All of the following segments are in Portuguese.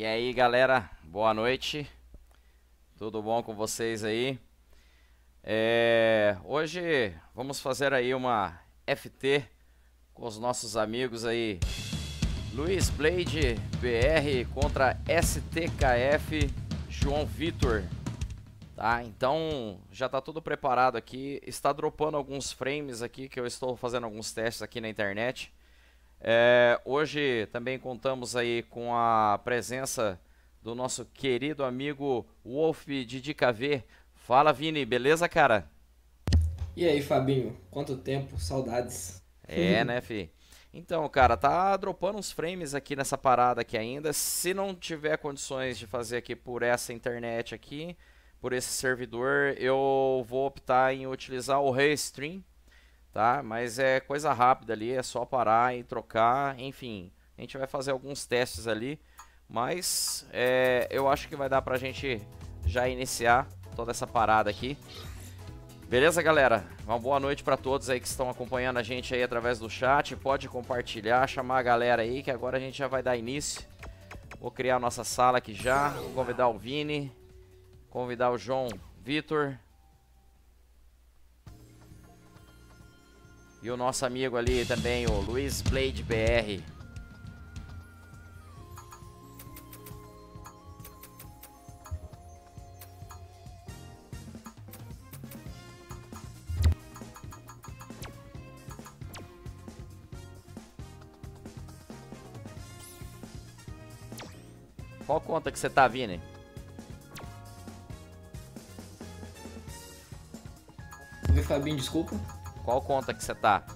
E aí, galera, boa noite. Tudo bom com vocês aí? É, hoje vamos fazer aí uma FT com os nossos amigos aí. Luiz Blade BR contra STKF João Vitor. Tá? Então, já tá tudo preparado aqui. Está dropando alguns frames aqui que eu estou fazendo alguns testes aqui na internet. É, hoje também contamos aí com a presença do nosso querido amigo Wolf de DKV. Fala Vini, beleza cara? E aí Fabinho, quanto tempo, saudades. É, né fi? Então, cara, tá dropando uns frames aqui nessa parada aqui ainda. Se não tiver condições de fazer aqui por essa internet aqui, por esse servidor, eu vou optar em utilizar o Restream tá? Mas é coisa rápida ali, é só parar e trocar, enfim. A gente vai fazer alguns testes ali, mas é, eu acho que vai dar pra gente já iniciar toda essa parada aqui. Beleza, galera? Uma boa noite para todos aí que estão acompanhando a gente aí através do chat. Pode compartilhar, chamar a galera aí, que agora a gente já vai dar início. Vou criar a nossa sala aqui já, vou convidar o Vini, convidar o João Vitor, E o nosso amigo ali também, o Luiz Blade BR. Qual conta que você tá, Vini? Fabinho, desculpa. Qual conta que você tá?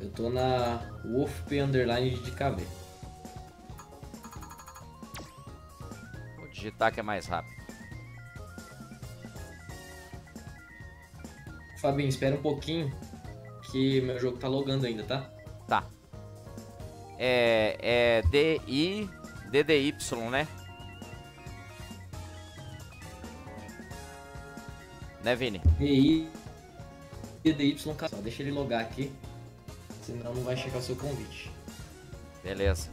Eu tô na Wolf Underline de KV. Vou digitar que é mais rápido. Fabinho, espera um pouquinho que meu jogo tá logando ainda, tá? Tá. É, é D-I, D-D-Y, né? Né, Vini? DI, DDY, só deixa ele logar aqui, senão não vai chegar o seu convite. Beleza.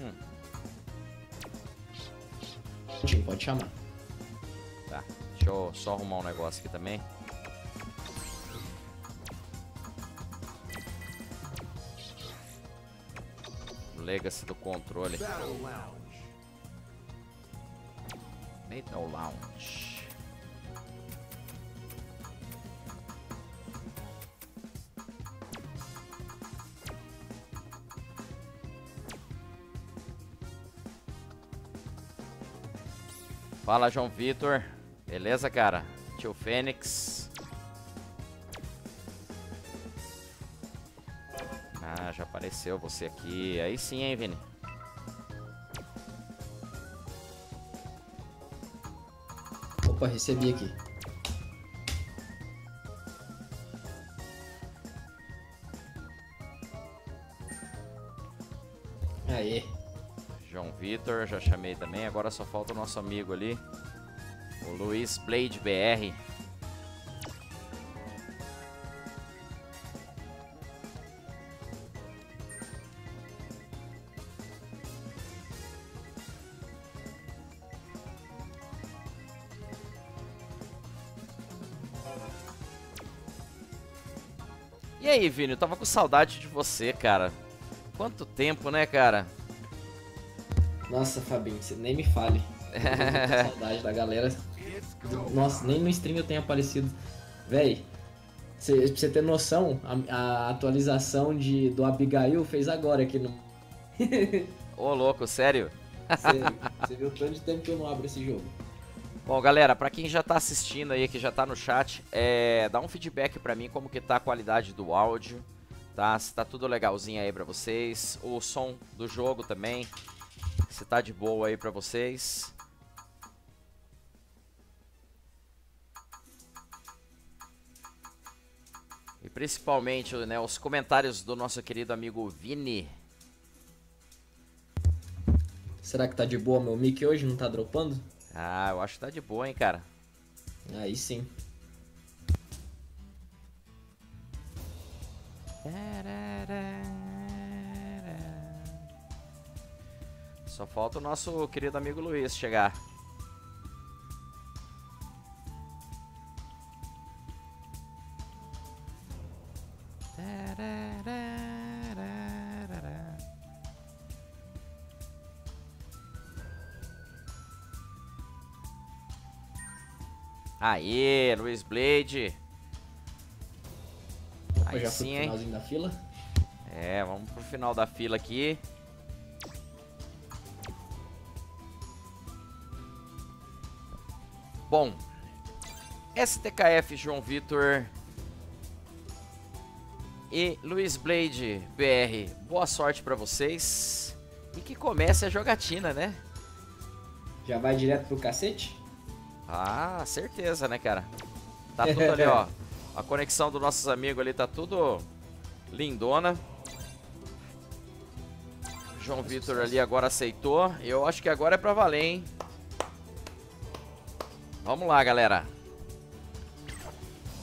Hum, pode chamar. tá. Deixa eu só arrumar um negócio aqui também. Legacy do controle. Battle Lounge. Fala, João Vitor. Beleza, cara? Tio Fênix. Ah, já apareceu você aqui. Aí sim, hein, Vini? Opa, recebi aqui. Aê. João Vitor, já chamei também. Agora só falta o nosso amigo ali, o Luiz Blade BR. Aí, Vini, eu tava com saudade de você, cara. Quanto tempo, né, cara? Nossa, Fabinho, você nem me fale. Com saudade da galera. Nossa, nem no stream eu tenho aparecido. Véi, cê, pra você ter noção, a, a atualização de, do Abigail fez agora aqui no. Ô, louco, sério? Sério, você viu o tanto de tempo que eu não abro esse jogo. Bom, galera, pra quem já tá assistindo aí, que já tá no chat, é, dá um feedback pra mim como que tá a qualidade do áudio, tá? Se tá tudo legalzinho aí pra vocês. O som do jogo também, se tá de boa aí pra vocês. E principalmente, né, os comentários do nosso querido amigo Vini. Será que tá de boa meu mic hoje? Não tá dropando? Ah, eu acho que tá de boa, hein, cara. Aí sim. Só falta o nosso querido amigo Luiz chegar. Aê, Luiz Blade. Opa, Aí já sim, hein? finalzinho da fila. É, vamos pro final da fila aqui. Bom, STKF João Vitor e Luiz Blade BR, boa sorte pra vocês. E que comece a jogatina, né? Já vai direto pro cacete? Ah, certeza, né, cara? Tá tudo ali, ó. A conexão dos nossos amigos ali tá tudo lindona. João Vitor ali agora aceitou. Eu acho que agora é pra valer, hein? Vamos lá, galera.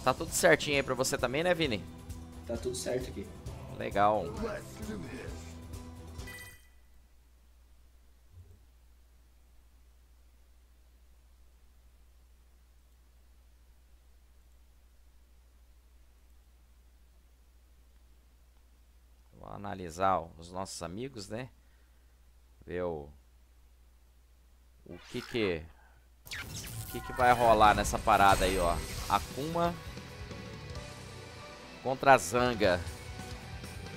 Tá tudo certinho aí pra você também, né, Vini? Tá tudo certo aqui. Legal. Analisar os nossos amigos, né? Ver o, o que que o que que vai rolar nessa parada aí, ó. Akuma contra a Zanga.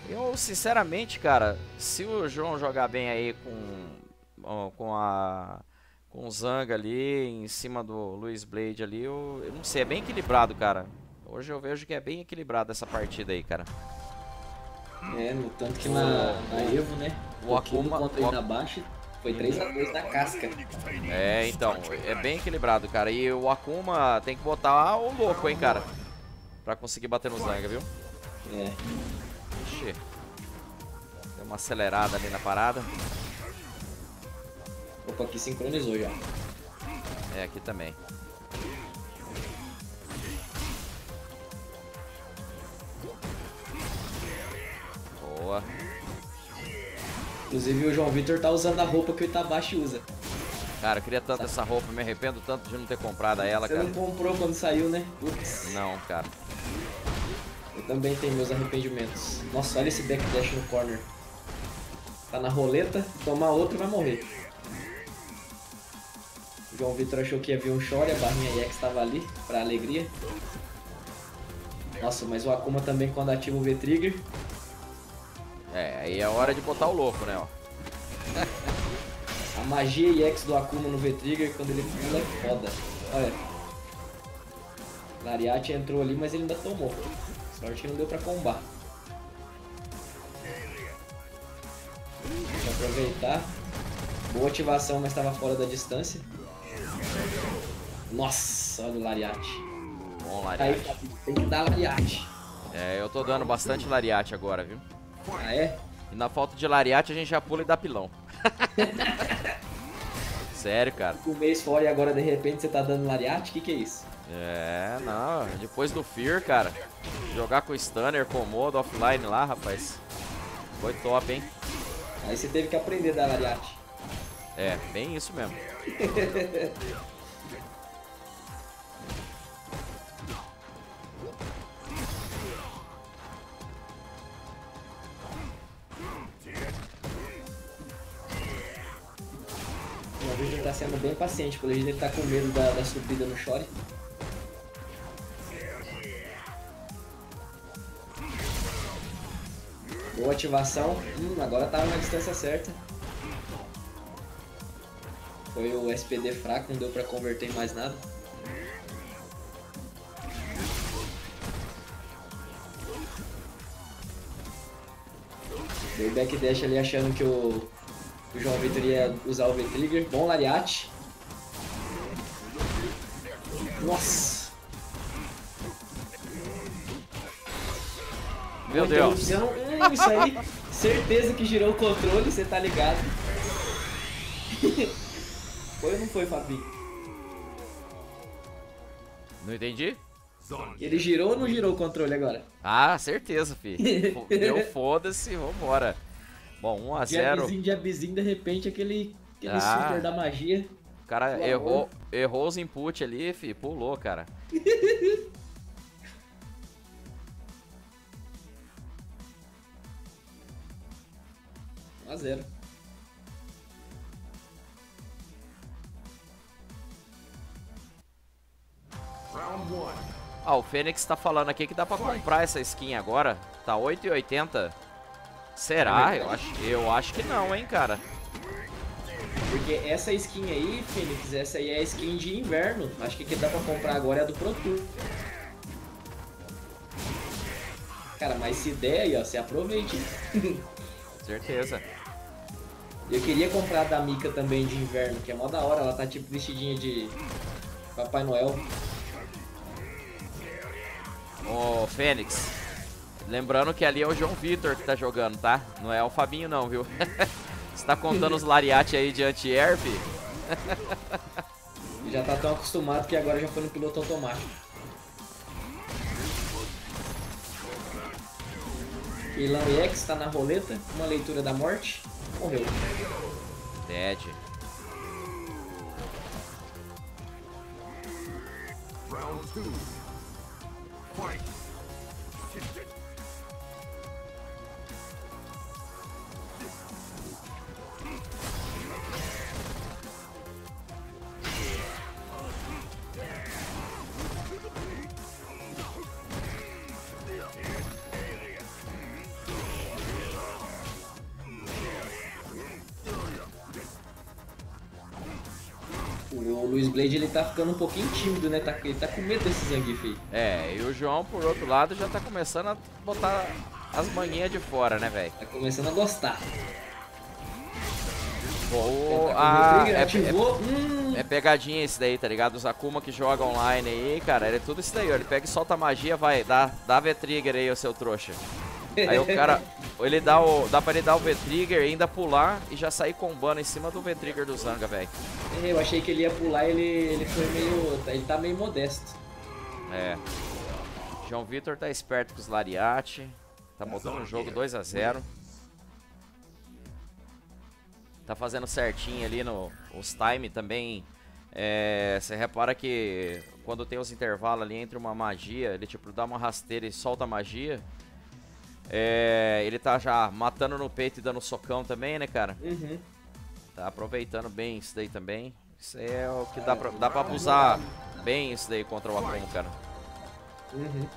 Eu, sinceramente, cara, se o João jogar bem aí com com a com o Zanga ali em cima do Luiz Blade ali, eu, eu não sei, é bem equilibrado, cara. Hoje eu vejo que é bem equilibrado essa partida aí, cara. É, no tanto que na, na Evo, né? O Akuma- contra o ainda baixa. Foi 3x2 na casca. É, então, é bem equilibrado, cara. E o Akuma tem que botar o louco, hein, cara. Pra conseguir bater no Zanga, viu? É. Ixi. Deu uma acelerada ali na parada. Opa, aqui sincronizou já. É, aqui também. Boa. Inclusive o João Vitor tá usando a roupa que o Itabashi usa. Cara, eu queria tanto essa roupa, me arrependo tanto de não ter comprado ela, Você cara. não comprou quando saiu, né? Putz, Não, cara. eu também tenho meus arrependimentos. Nossa, olha esse backdash no corner. Tá na roleta, tomar outro vai morrer. O João Vitor achou que ia vir um chore, a barrinha EX tava ali, pra alegria. Nossa, mas o Akuma também quando ativa o V-Trigger. É, aí é hora de botar o louco, né, ó. A magia EX do Akuma no V-Trigger quando ele pula é foda. Olha. Lariat entrou ali, mas ele ainda tomou. Sorte que não deu pra combar. Deixa eu aproveitar. Boa ativação, mas estava fora da distância. Nossa, olha o Lariat. Bom, Aí, Lariat. Fabi, tem que dar Lariat. É, eu tô dando bastante Lariat agora, viu? Ah, é? E na falta de Lariat a gente já pula e dá pilão. Sério, cara. Um mês fora e agora de repente você tá dando Lariat? O que, que é isso? É, não. Depois do Fear, cara. Jogar com o Stunner, Komodo, offline lá, rapaz. Foi top, hein? Aí você teve que aprender a dar Lariat. É, bem isso mesmo. Uma vez ele tá sendo bem paciente, pelo jeito ele tá com medo da, da subida no Shore. Boa ativação. Hum, agora tava na distância certa. Foi o SPD fraco, não deu pra converter em mais nada. Dei backdash ali achando que o, o João Vitor ia usar o V-Trigger. Bom Lariat. Nossa! Meu Deus. Hum, isso aí, certeza que girou o controle, você tá ligado. foi ou não foi, Fabi? Não entendi? Ele girou ou não girou o controle agora? Ah, certeza, fi. Deu foda-se, vambora. Bom, 1 a 0 Jabzinho, jabzinho, de repente aquele, aquele Ah. super da magia. O cara Pelo errou, errou os input ali, fi. Pulou, cara. 1 a 0 Ah, o Fênix tá falando aqui que dá pra comprar essa skin agora. Tá 8,80. Será? Eu acho, eu acho que não, hein, cara. Porque essa skin aí, Fênix, essa aí é a skin de inverno. Acho que que dá pra comprar agora é a do Pro Tour. Cara, mas se der aí, ó, você aproveite. Certeza. Eu queria comprar a da Mika também de inverno, que é mó da hora, ela tá tipo vestidinha de Papai Noel. Ô, Fênix. Lembrando que ali é o João Vitor que tá jogando, tá? Não é o Fabinho não, viu? Você tá contando os lariate aí de anti-air, fi? Já tá tão acostumado que agora já foi no piloto automático. Ilão EX tá na roleta, uma leitura da morte, morreu. Dead. O Luiz Blade ele tá ficando um pouquinho tímido, né? Tá, ele tá com medo desse Zangief aí. É, e o João, por outro lado, já tá começando a botar as manguinhas de fora, né, velho? Tá começando a gostar. Pô, ah, é, é, hum. é, pegadinha esse daí, tá ligado? Os Akuma que joga online aí, cara, é tudo isso daí, ó. Ele pega e solta a magia, vai, dá, dá V-Trigger aí, o seu trouxa. Aí o cara, ele dá o, dá pra ele dar o V-Trigger, ainda pular e já sair combando em cima do V-Trigger do Zanga, velho. Eu achei que ele ia pular ele, ele foi meio, ele tá meio modesto. É. João Vitor tá esperto com os Lariat. Tá botando o jogo 2 a 0 Tá fazendo certinho ali no os time também. É, você repara que quando tem os intervalos ali entre uma magia, ele tipo dá uma rasteira e solta a magia. É, ele tá já matando no peito e dando socão também, né, cara? Uhum. Tá aproveitando bem isso daí também. Isso aí é o que dá pra, dá pra abusar bem isso daí contra o Akuma, cara. Uhum.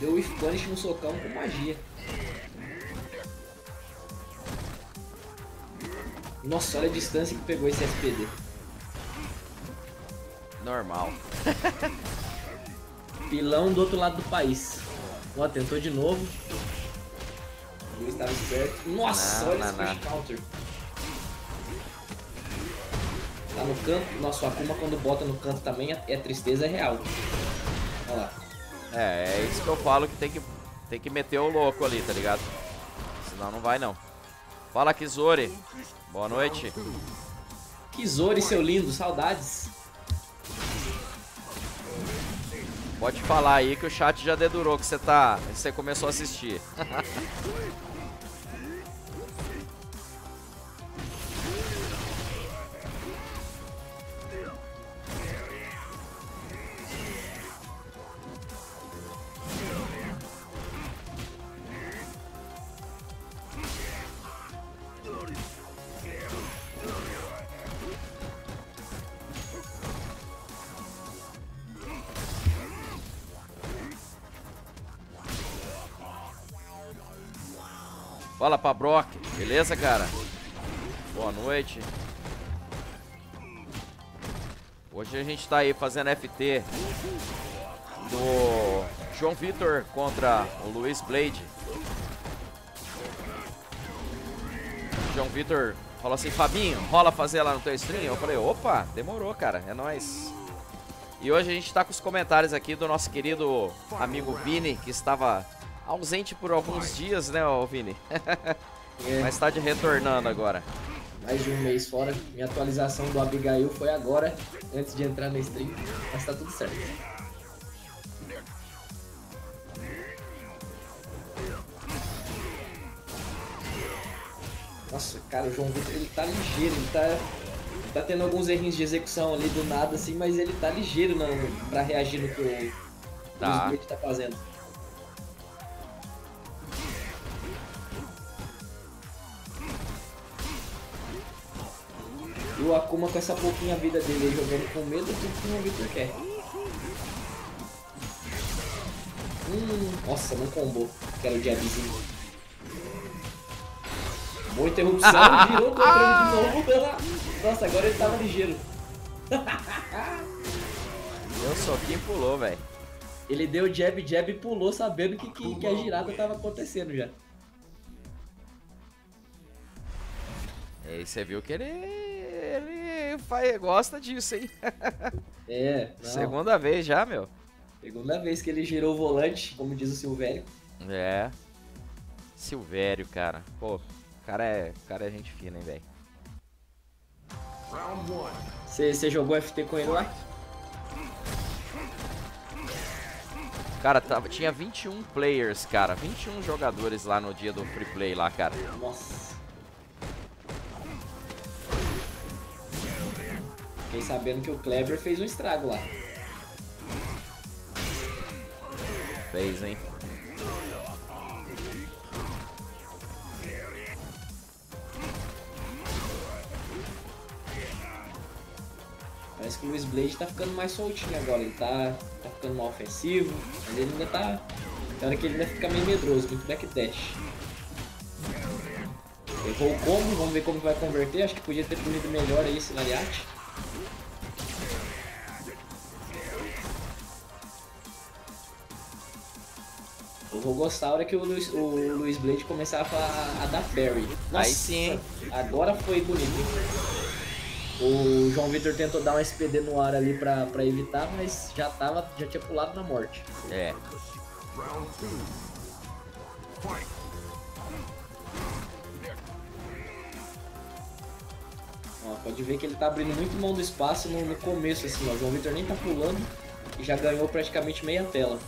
Deu o Spanish no socão com magia. Nossa, olha a distância que pegou esse SPD. Normal. Pilão do outro lado do país. Ó, tentou de novo. Ele estava esperto. Nossa, não, olha não, esse não. counter. Tá no canto. Nossa, o Akuma quando bota no canto também é, é tristeza real. Olha lá. É, é isso que eu falo que tem que, tem que meter o louco ali, tá ligado? Senão não vai não. Fala, Kizori. Boa noite. Kizori, seu lindo, saudades. Pode falar aí que o chat já dedurou que você tá. Você começou a assistir. Fala pra Brock, beleza, cara? Boa noite. Hoje a gente tá aí fazendo FT do João Vitor contra o Luiz Blade. João Vitor falou assim, Fabinho, rola fazer lá no teu stream? Eu falei, opa, demorou, cara, é nóis. E hoje a gente tá com os comentários aqui do nosso querido amigo Vini, que estava ausente por alguns dias, né, Vini? é. Mas tá de retornando agora. Mais de um mês fora. Minha atualização do Abigail foi agora, antes de entrar na stream. Mas tá tudo certo. Nossa, cara, o João Vitor ele tá ligeiro, ele tá, tá tendo alguns errinhos de execução ali do nada, assim, mas ele tá ligeiro não, pra reagir no que o, tá. o tá fazendo. O Akuma com essa pouquinha vida dele aí, jogando com medo, tudo que o Victor quer. Hum, nossa, não combou. Quero o jabzinho. Boa interrupção, virou o controle de novo. Nossa, agora ele tava ligeiro. Deu soquinho e pulou, velho. Ele deu jab, jab e pulou sabendo que, que, que a girada tava acontecendo já. E aí você viu que ele ele faz, gosta disso, hein? É. Não. Segunda vez já, meu. Segunda vez que ele girou o volante, como diz o Silvério. É. Silvério, cara. Pô, o cara é, cara é gente fina, hein, velho. Você jogou FT com ele lá? Cara, tava, tinha 21 players, cara. 21 jogadores lá no dia do free play lá, cara. Nossa. Fiquei sabendo que o Kleber fez um estrago lá. Fez, hein? Parece que o Luiz Blade tá ficando mais soltinho agora. Ele tá, tá ficando mal ofensivo, mas ele ainda tá. Tem hora que ele ainda fica meio medroso, muito backdash. Errou o combo, vamos ver como vai converter. Acho que podia ter punido melhor aí esse Lariat. Vou gostar a hora que o Luiz, o Luiz Blade começar a, a dar parry. Nossa, Aí sim. Agora foi bonito. O João Vitor tentou dar um SPD no ar ali pra, pra evitar, mas já, tava, já tinha pulado na morte. É. Ó, pode ver que ele tá abrindo muito mão do espaço no, no começo, assim, ó. O João Vitor nem tá pulando e já ganhou praticamente meia tela.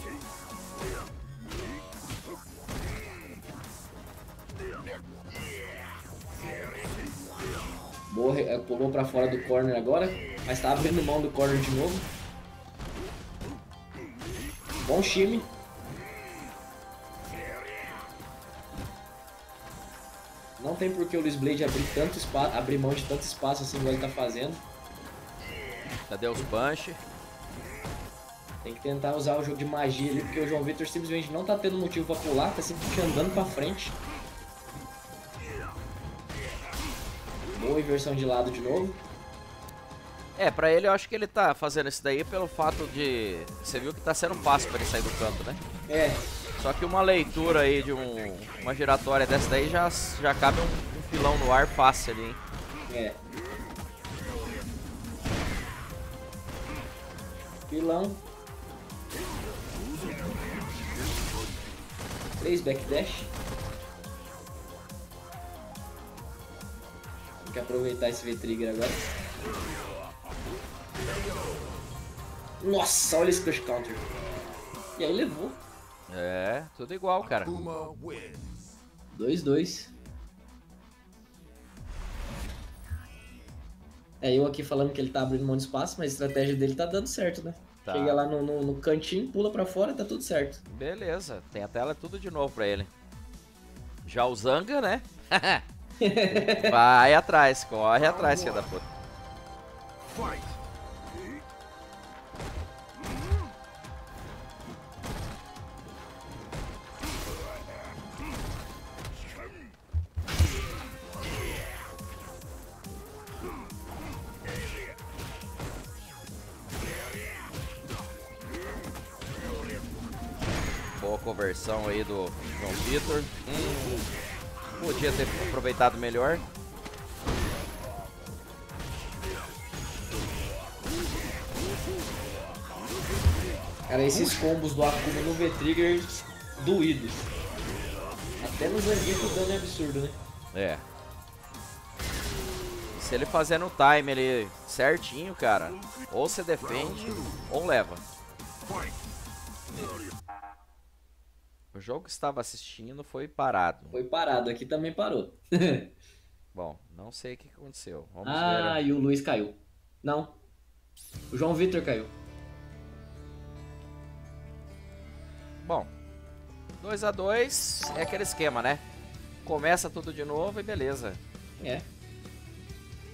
Boa, é, pulou pra fora do corner agora, mas tá abrindo mão do corner de novo. Bom time. Tem por que o Luiz Blade abrir tanto espaço, abrir mão de tanto espaço assim igual ele tá fazendo. Cadê os punch? Tem que tentar usar o jogo de magia ali, porque o João Vitor simplesmente não tá tendo motivo pra pular, tá simplesmente andando pra frente. Boa inversão de lado de novo. É, pra ele eu acho que ele tá fazendo isso daí pelo fato de... Você viu que tá sendo fácil pra ele sair do canto, né? É. Só que uma leitura aí de um, uma giratória dessa daí já, já cabe um, um filão no ar fácil ali, hein? É. Filão. Três backdash. que aproveitar esse V-Trigger agora. Nossa, olha esse crush counter. E aí levou. É, tudo igual, cara. 2-2. É, eu aqui falando que ele tá abrindo mão de espaço, mas a estratégia dele tá dando certo, né? Tá. Chega lá no, no, no, cantinho, pula pra fora, tá tudo certo. Beleza, tem a tela tudo de novo pra ele. Já o Zanga, né? Vai atrás, corre atrás, filho da puta. Boa conversão aí do João Vitor. Hum. Podia ter aproveitado melhor. Cara, esses combos do Akuma no V-Trigger doídos. Até no Zangief o dano é absurdo, né? É. Se ele fazendo o time ele certinho, cara, ou você defende ou leva. O jogo que estava assistindo foi parado. Foi parado, aqui também parou. Bom, não sei o que aconteceu. Vamos ah, ver. e o Luiz caiu. Não. O João Vitor caiu. Bom, 2 a 2 é aquele esquema, né? Começa tudo de novo e beleza. É.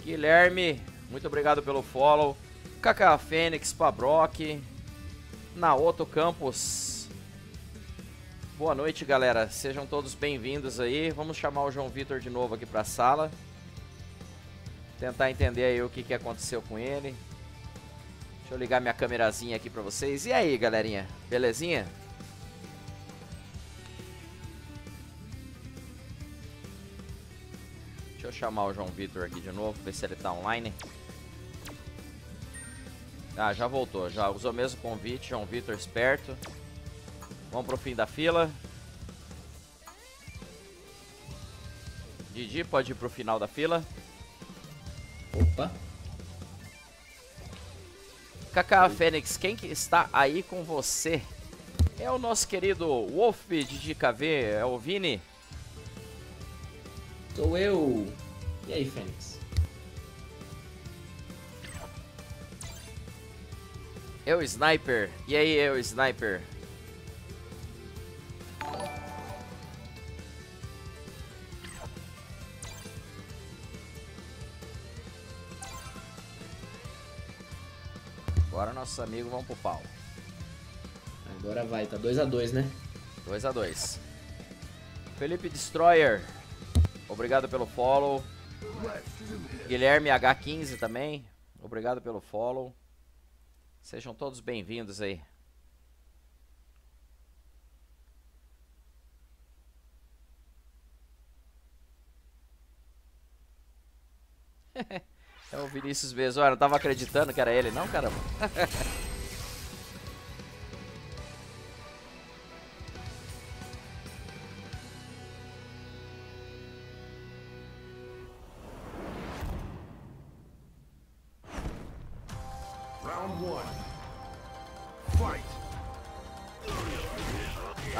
Guilherme, muito obrigado pelo follow. Kaká Fênix, Pabrock. Naoto Campos, Boa noite, galera. Sejam todos bem-vindos aí. Vamos chamar o João Vitor de novo aqui para a sala. Tentar entender aí o que, que aconteceu com ele. Deixa eu ligar minha câmerazinha aqui para vocês. E aí, galerinha? Belezinha? Deixa eu chamar o João Vitor aqui de novo, ver se ele tá online. Ah, já voltou. Já usou mesmo o convite, João Vitor esperto. Vamos pro fim da fila. Didi, pode ir pro final da fila. Opa. Kaká Fênix, quem que está aí com você? É o nosso querido Wolf Didi KV, é o Vini? Sou eu. E aí, Fênix? Eu, Sniper. E aí, eu, Sniper? Agora nossos amigos vão pro pau. Agora vai, tá 2 a 2 né? 2 a 2 Felipe Destroyer, obrigado pelo follow. Guilherme H15 também, obrigado pelo follow. Sejam todos bem-vindos aí. Hehe. é o Vinícius mesmo. Olha, não tava acreditando que era ele, não, caramba.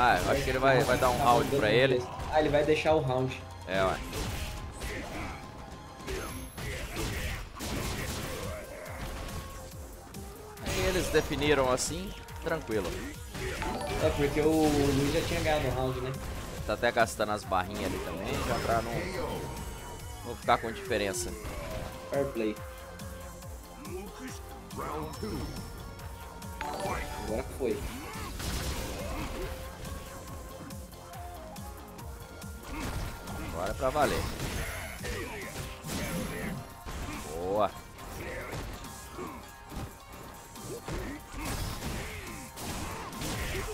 Ah, eu acho que ele vai, vai dar um round pra ele. Ah, ele vai deixar o round. É, ué. Eles definiram assim, tranquilo. É porque o Luiz já tinha ganhado o round, né? Tá até gastando as barrinhas ali também, já pra não, não ficar com diferença. Fair play. Agora foi. Agora é pra valer. Boa.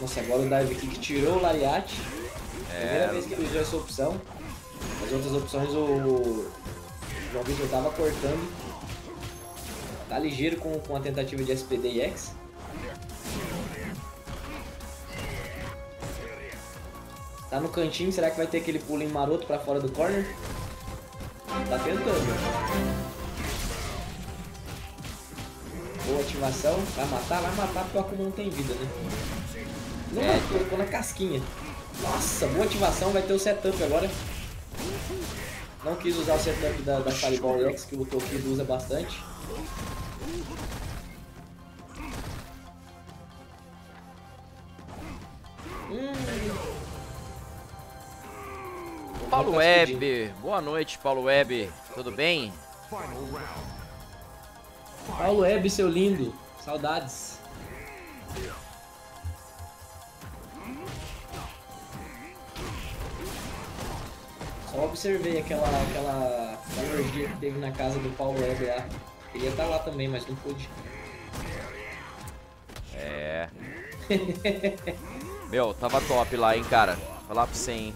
Nossa, agora o Dive Kick tirou o Lariat. É. Primeira vez que ele usou essa opção. As outras opções o João Vitor tava cortando. Tá ligeiro com, com a tentativa de SPD e X. Tá no cantinho, será que vai ter aquele pulinho maroto pra fora do corner? Tá tentando. Boa ativação. Vai matar? Vai matar porque o Akuma não tem vida, né? Não É. ficou na casquinha. Nossa, boa ativação. Vai ter o setup agora. Não quis usar o setup da, da Fireball X, que o Tokido usa bastante. Hum. Paulo Vou Web, boa noite, Paulo Web. Tudo bem? Paulo Web, seu lindo. Saudades. Só observei aquela, aquela, orgia que teve na casa do Paulo Web lá. Queria estar lá também, mas não pude. É. Meu, tava top lá, hein, cara. Falar pra você, hein.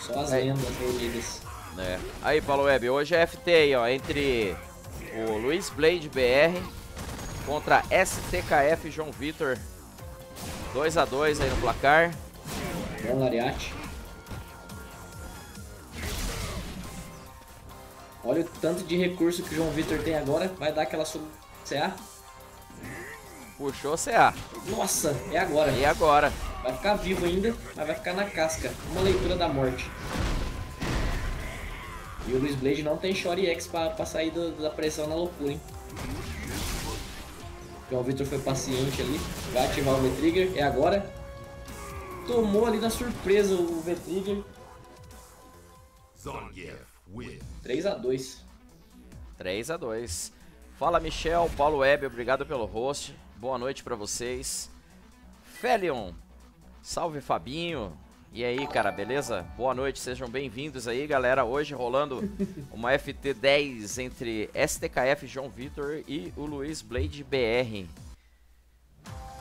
Só as É. lendas reunidas. É. Aí, Paulo Web, hoje é FT aí, ó, entre o Luiz Blade BR contra STKF João Vitor. 2 a 2 aí no placar. Bom Lariate. Olha o tanto de recurso que o João Vitor tem agora. Vai dar aquela sub CA. Puxou CA. Nossa, é agora. E agora? Vai ficar vivo ainda, mas vai ficar na casca. Uma leitura da morte. E o Luiz Blade não tem Short X pra, pra sair do- da pressão na loucura, hein? João Vitor foi paciente ali. Vai ativar o V-Trigger. É agora. Tomou ali na surpresa o V-Trigger. Zangief win. 3x2. 3 a 2 Fala, Michel, Paulo Web, obrigado pelo host. Boa noite pra vocês. Felion, salve Fabinho. E aí, cara, beleza? Boa noite, sejam bem-vindos aí, galera. Hoje rolando uma FT10 entre STKF João Vitor e o Luiz Blade BR.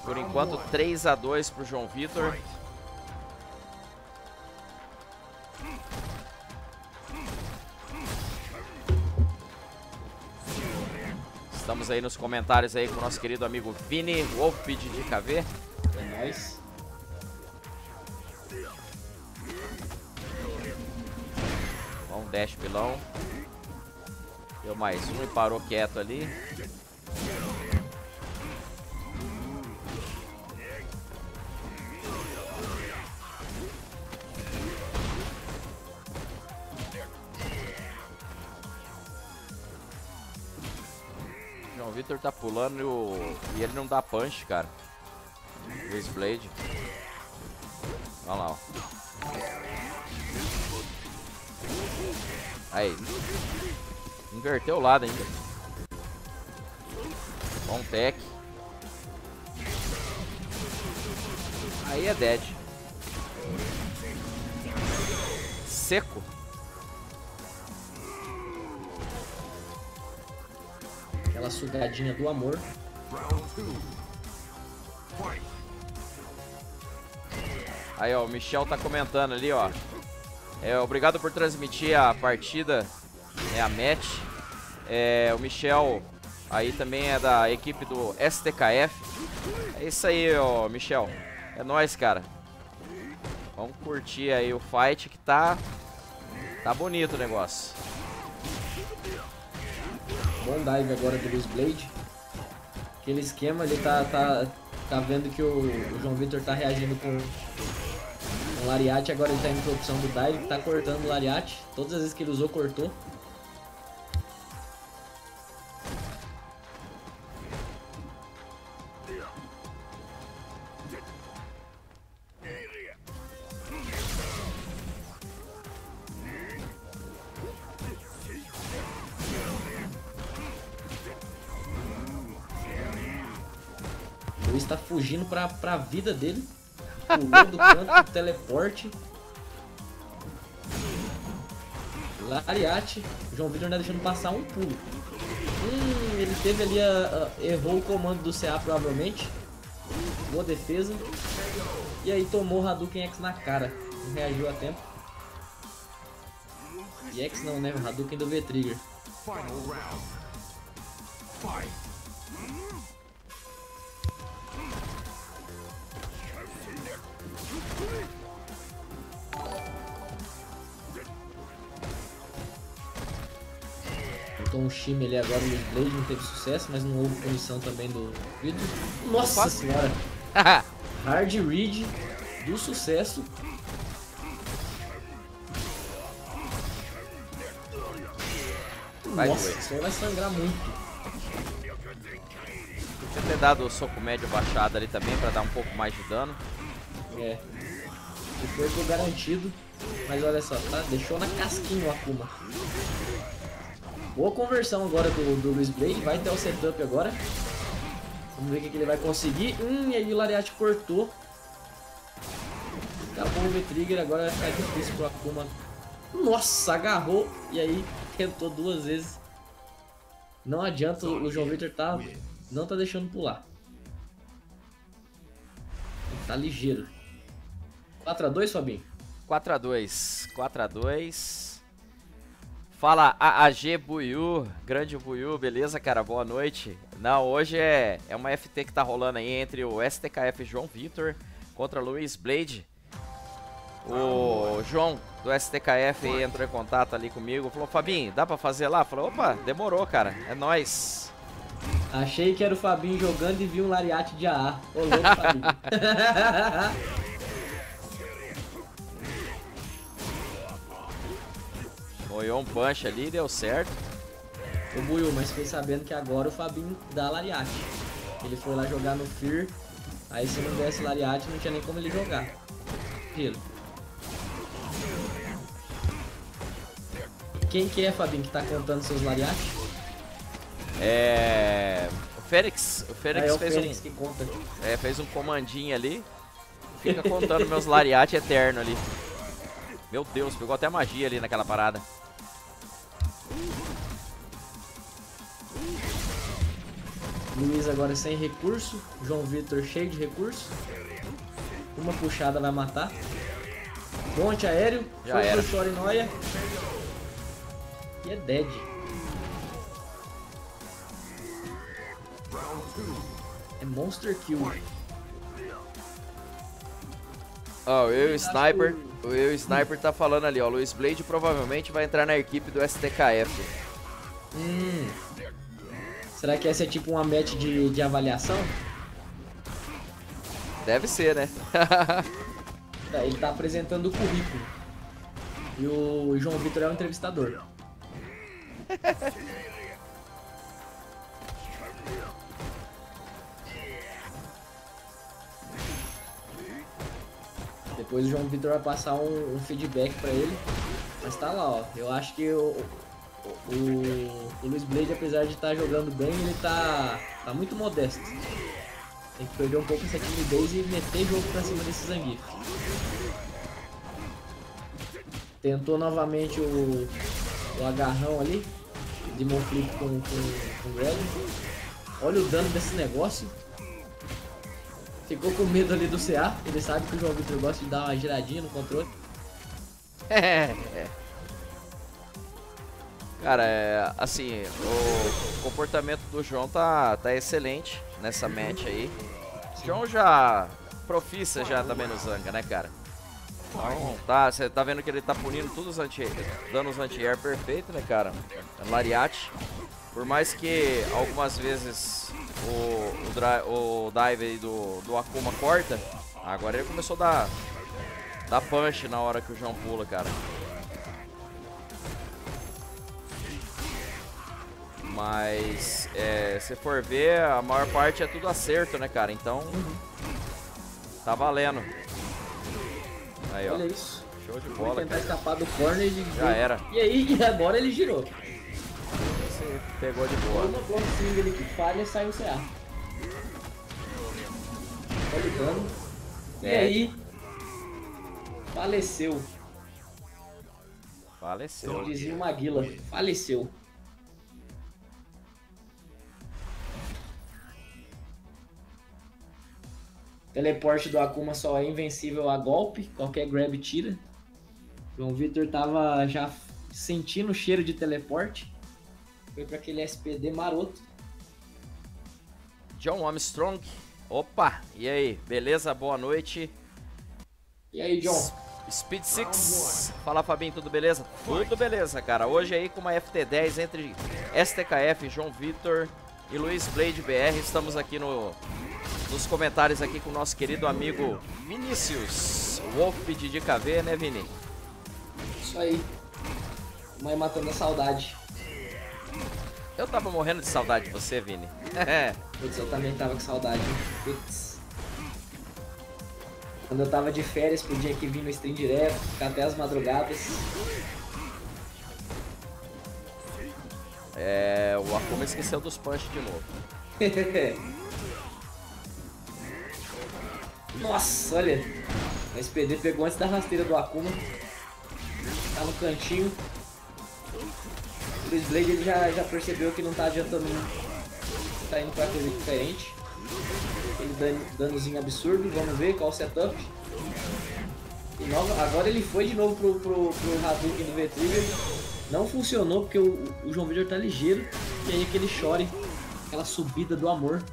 Por enquanto, 3 a 2 pro João Vitor. Estamos aí nos comentários aí com o nosso querido amigo Vini Wolfpid de KV. É nóis. Dash pilão. Deu mais um e parou quieto ali. João Vitor tá pulando e, o- e ele não dá punch, cara. Luiz Blade. Olha lá, ó. Aí. Inverteu o lado ainda. Bom tech. Aí é dead. Seco. Aquela sugadinha do amor. Aí, ó, o Michel tá comentando ali, ó. É, obrigado por transmitir a partida, é a match. É, o Michel aí também é da equipe do STKF. É isso aí, ó, Michel. É nóis, cara. Vamos curtir aí o fight que tá tá bonito o negócio. Bom dive agora do Luiz Blade. Aquele esquema, ele tá, tá, tá vendo que o, o João Vitor tá reagindo com Lariat, agora ele tá indo pra opção do dive, tá cortando o Lariat. Todas as vezes que ele usou, cortou. Luiz tá fugindo pra, pra vida dele. Pulou do canto, teleporte. Lariate. João Vitor não tá deixando passar um pulo. Hum, ele teve ali a, a, errou o comando do CA provavelmente. Boa defesa. E aí tomou o Hadouken X na cara. Não reagiu a tempo. E X não, né? O Hadouken do V-Trigger. Final round. Fight. Time ali agora, o Blade não teve sucesso, mas não houve punição também do Vitor. Nossa senhora! Hard Read do sucesso. Vai Nossa, isso vai sangrar muito. Podia ter dado o soco médio baixado ali também pra dar um pouco mais de dano. É. O corpo garantido. Mas olha só, tá? Deixou na casquinha o Akuma. Boa conversão agora do, do Luiz Blade. Vai ter o setup agora. Vamos ver o que, ele vai conseguir. Hum, e aí o Lariat cortou. Acabou o V-Trigger. Agora vai ficar difícil pro Akuma. Nossa, agarrou. E aí tentou duas vezes. Não adianta, o João Victor tá, não tá deixando pular. Tá ligeiro. 4x2, Fabinho? 4x2. 4x2. Fala AAG Buiu, grande Buiu, beleza, cara? Boa noite. Não, hoje é, é uma FT que tá rolando aí entre o STKF João Vitor contra Luiz Blade. O João do STKF entrou em contato ali comigo, falou: Fabinho, dá pra fazer lá? Falou: opa, demorou, cara, é nóis. Achei que era o Fabinho jogando e vi um lariate de AA. Ô, louco, Fabinho. Moiou um punch ali, deu certo. Ô Buiu, mas fiquei sabendo que agora o Fabinho dá lariate. Ele foi lá jogar no Fear, aí se não desse lariate não tinha nem como ele jogar. Giro. Quem que é, Fabinho, que tá contando seus lariates? É... O Fênix. O Fênix, ah, é o fez Fênix um... É, fez um comandinho ali. Fica contando meus lariates eterno ali. Meu Deus, pegou até magia ali naquela parada. Luiz agora sem recurso. João Vitor cheio de recurso. Uma puxada vai matar. Ponte aéreo. Já foi era. pro Chorinoia. E é dead. É Monster Kill. Ó, oh, eu e o Sniper. O eu e o Sniper tá falando ali, ó. Luiz Blade provavelmente vai entrar na equipe do STKF. Hum. Será que essa é tipo uma match de, de avaliação? Deve ser, né? Tá, ele tá apresentando o currículo. E o João Vitor é o entrevistador. Depois o João Vitor vai passar um, um feedback pra ele. Mas tá lá, ó. Eu acho que o, o, o Luiz Blade, apesar de estar tá jogando bem, ele tá, tá muito modesto. Tem que perder um pouco essa timidez e meter jogo pra cima desse Zangief. Tentou novamente o, o agarrão ali. Demon Flip com, com, com o Red. Olha o dano desse negócio. Ficou com medo ali do CA, ele sabe que o João Vitor gosta de dar uma giradinha no controle. Cara, é, assim, o comportamento do João tá, tá excelente nessa match aí. O João já profissa já também no Zanga, né, cara? Então, tá, você tá vendo que ele tá punindo todos os anti dando os anti-air perfeito, né, cara? Lariat. Por mais que algumas vezes o, o, o dive do, do Akuma corta, agora ele começou a dar, dar punch na hora que o João pula, cara. Mas, é, se for ver, a maior parte é tudo acerto, né, cara? Então, tá valendo. Aí, Olha ó. isso. Show de bola, tentar cara. escapar do corner. Já era. E aí, agora ele girou. Você pegou de boa. Uma block swing ali que falha e sai o CA. Olha o dano. E aí... Faleceu. Faleceu. Como dizia o Maguila, faleceu. Teleporte do Akuma só é invencível a golpe, qualquer grab tira. João Vitor tava já sentindo o cheiro de teleporte. Foi para aquele SPD maroto. John Armstrong. Opa, e aí? Beleza? Boa noite. E aí, John? Speed 6. Fala, Fabinho, tudo beleza? Tudo beleza, cara. Hoje aí com uma FT10 entre STKF, João Vitor e Luiz Blade BR. Estamos aqui no nos comentários aqui com o nosso querido amigo Vinícius Wolf de DKV, né, Vini? Isso aí. Mãe matando a saudade. Eu tava morrendo de saudade de você, Vini. Putz, eu também tava com saudade. Putz. Quando eu tava de férias, podia que vir no stream direto, ficar até as madrugadas. É, o Akuma esqueceu dos punch de novo. Nossa, olha. O SPD pegou antes da rasteira do Akuma. Tá no cantinho. O Blade ele já, já percebeu que não tá adiantando muito. Tá indo pra coisa diferente. Ele dan danozinho absurdo. Vamos ver qual o setup. E nova, agora ele foi de novo pro, pro, pro Hadouken do V-Trigger. Não funcionou porque o, o João Vitor tá ligeiro. E aí aquele chore, aquela subida do amor.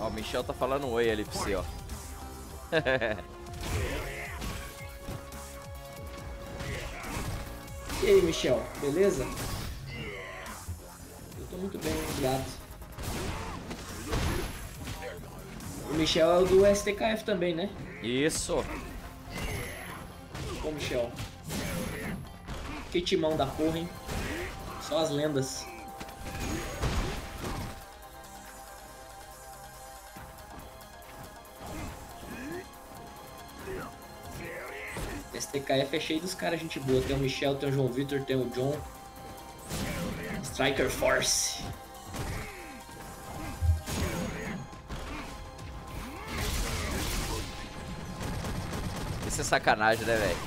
Ó, o Michel tá falando oi ali pra você, ó. e aí, Michel, beleza? Eu tô muito bem, obrigado. O Michel é o do STKF também, né? Isso. Ô, Michel. Que timão da porra, hein? Só as lendas. STKF é cheio dos caras gente boa. Tem o Michel, tem o João Vitor, tem o John. Striker Force. Isso é sacanagem, né, velho?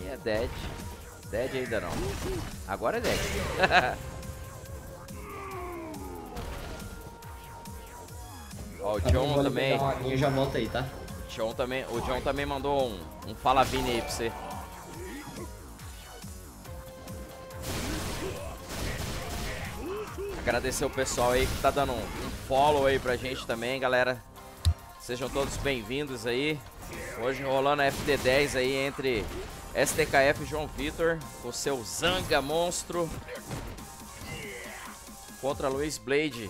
E é dead. Dead ainda não. Agora é dead. Ó, o John também. Eu já volto aí, tá? John também, o John também mandou um, um Fala Vini aí pra você. Agradecer o pessoal aí que tá dando um, um follow aí pra gente também, galera. Sejam todos bem-vindos aí. Hoje rolando a FT10 aí entre STKF e João Vitor, com seu Zanga Monstro contra Luiz Blade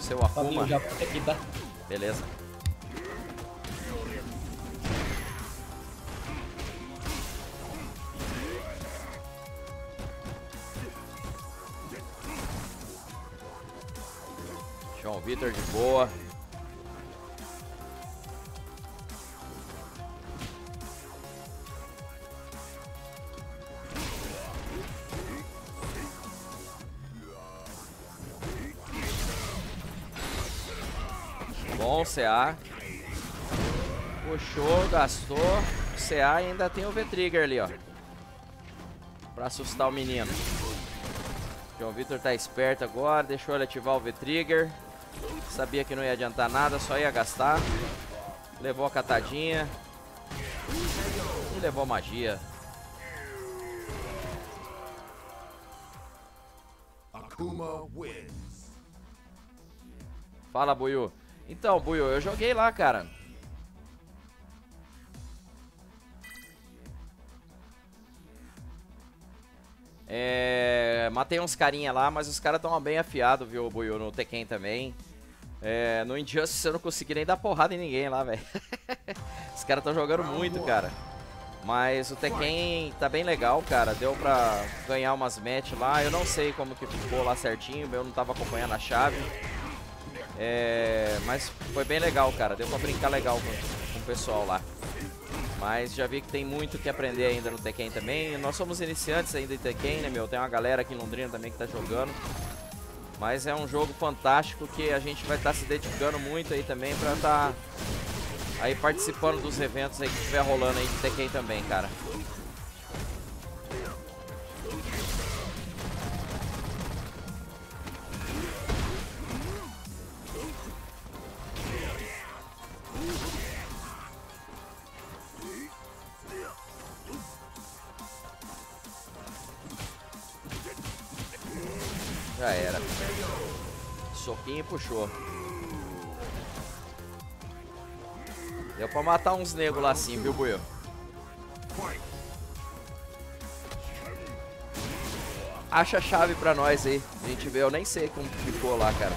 seu Akuma. Já aqui, tá? Beleza. João Vitor de boa. Bom, CA. Puxou, gastou. CA ainda tem o V-Trigger ali, ó. Pra assustar o menino. João Vitor tá esperto agora, deixou ele ativar o V-Trigger. Sabia que não ia adiantar nada, só ia gastar. Levou a catadinha. E levou a magia. Akuma wins. Fala, Buiu. Então, Buiu, eu joguei lá, cara. É, matei uns carinha lá, mas os caras estão bem afiados, viu, Buiu, no Tekken também. É, no Injustice eu não consegui nem dar porrada em ninguém lá, velho. os caras estão jogando muito, cara. Mas o Tekken tá bem legal, cara. Deu pra ganhar umas matches lá. Eu não sei como que ficou lá certinho, eu não tava acompanhando a chave. É, mas foi bem legal, cara. Deu pra brincar legal com, com o pessoal lá. Mas já vi que tem muito que aprender ainda no Tekken também. Nós somos iniciantes ainda em Tekken, né, meu? Tem uma galera aqui em Londrina também que tá jogando. Mas é um jogo fantástico que a gente vai estar tá se dedicando muito aí também pra estar tá aí participando dos eventos aí que estiver rolando aí de Tekken também, cara. Já era. Soquinho e puxou. Deu pra matar uns negros lá assim, viu, Buio? Acha a chave pra nós aí. A gente vê, eu nem sei como ficou lá, cara.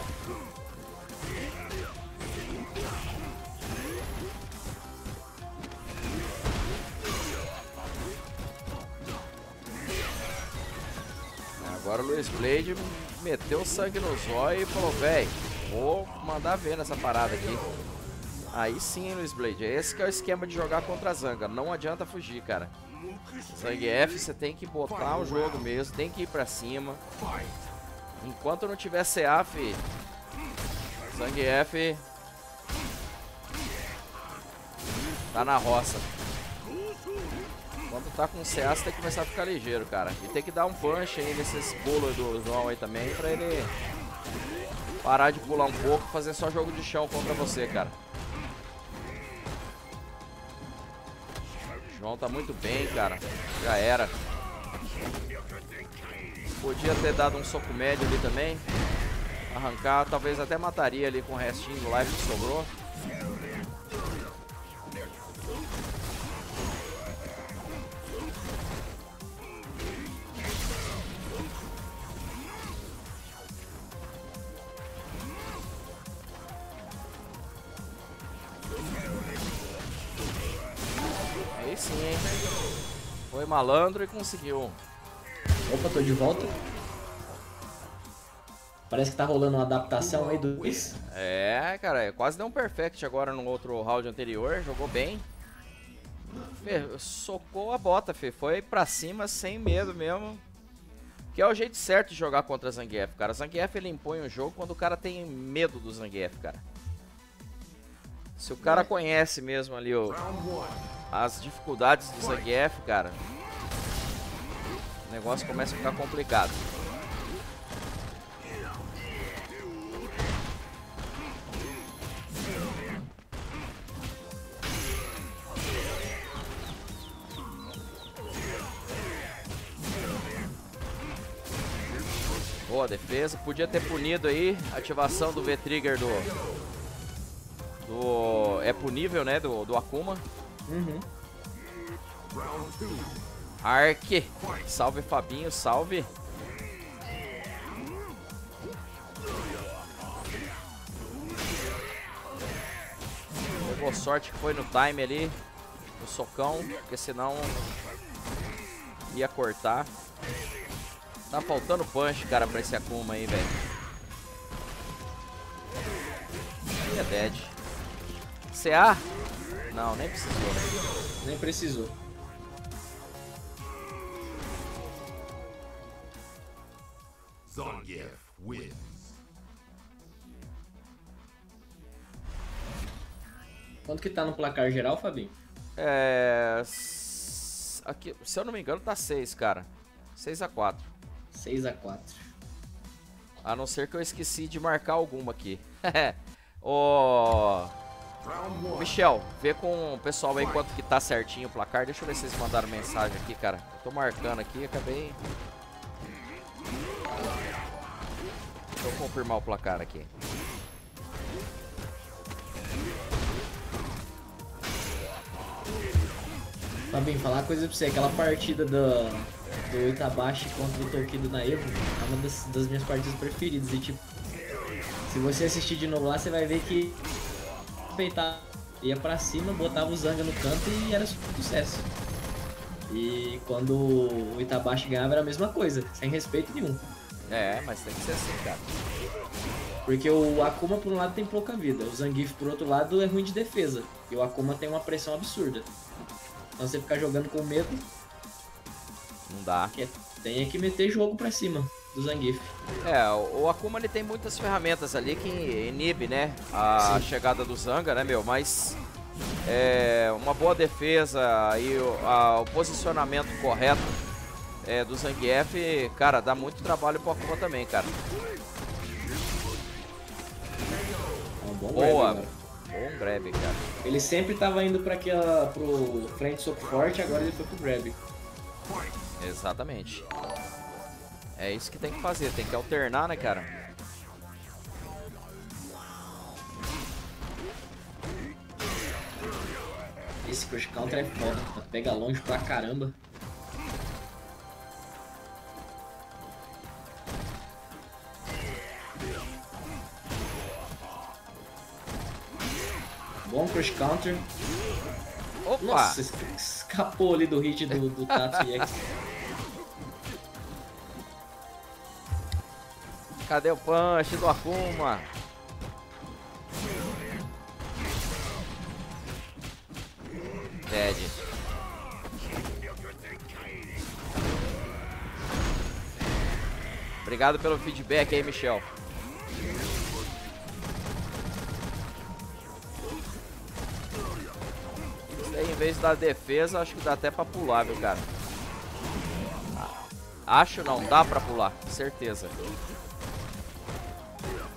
Blade meteu sangue no zóio e falou, velho, vou mandar ver nessa parada aqui. Aí sim, Luiz Blade, esse é o esquema de jogar contra a Zanga, não adianta fugir, cara. Zangief, você tem que botar o jogo mesmo, tem que ir pra cima. Enquanto não tiver CA, fi, Zangief tá na roça. Quando tá com você tem que começar a ficar ligeiro, cara. E tem que dar um punch aí nesses pulos do João aí também, pra ele parar de pular um pouco fazer só jogo de chão contra você, cara. João tá muito bem, cara. Já era. Podia ter dado um soco médio ali também. Arrancar, talvez até mataria ali com o restinho do life que sobrou. Malandro e conseguiu. Opa, tô de volta. Parece que tá rolando uma adaptação aí do Luiz. É, cara, quase deu um perfect agora no outro round anterior, jogou bem. Fê, socou a bota, Fê. Foi pra cima sem medo mesmo. Que é o jeito certo de jogar contra Zangief, cara. Zangief ele impõe o um jogo quando o cara tem medo do Zangief, cara. Se o cara conhece mesmo ali o, as dificuldades do Zangief, cara, o negócio começa a ficar complicado. Boa defesa, podia ter punido aí ativação do V-Trigger do, do... é punível, né, do, do Akuma. Uhum. Ark. Salve, Fabinho. Salve. Levou sorte que foi no time ali. No socão. Porque senão ia cortar. Tá faltando punch, cara, pra esse Akuma aí, velho. E é dead. CA? Não, nem precisou. Nem precisou. Wins. Quanto que tá no placar geral, Fabinho? É... Aqui, se eu não me engano, tá 6, cara. 6 a 4 6 a 4 A não ser que eu esqueci de marcar alguma aqui. Ô... Michel, vê com o pessoal aí quanto que tá certinho o placar. Deixa eu ver se vocês mandaram mensagem aqui, cara. Eu tô marcando aqui, acabei... Deixa eu confirmar o placar aqui. Fabinho, falar uma coisa pra você. Aquela partida do, do Itabashi contra o Tokido na Evo é uma das, das minhas partidas preferidas. E tipo, se você assistir de novo lá, você vai ver que respeitar. Ia pra cima, botava o Zanga no canto e era sucesso. E quando o Itabashi ganhava era a mesma coisa, sem respeito nenhum. É, mas tem que ser assim, cara. Porque o Akuma por um lado tem pouca vida, o Zangief por outro lado é ruim de defesa. E o Akuma tem uma pressão absurda. Então você ficar jogando com medo. Não dá. Tem que meter jogo pra cima do Zangief. É, o Akuma ele tem muitas ferramentas ali que inibe, né, a Sim. chegada do Zanga, né, meu? Mas é, uma boa defesa e o, a, o posicionamento correto é, do Zangief, cara, dá muito trabalho pro Akuma também, cara. É um bom Boa. Grab, bom grab, cara. Ele sempre tava indo para aquela pro frente soco forte, agora ele foi pro grab. Exatamente. É isso que tem que fazer, tem que alternar, né, cara? Esse crush counter é foda, pega longe pra caramba. Bom crush counter. Opa! Nossa, escapou ali do hit do, do Tatsu X. Cadê o punch do Akuma? Dead. Obrigado pelo feedback aí, Michel. Vez da defesa, acho que dá até pra pular, viu, cara? Acho não, dá pra pular, certeza.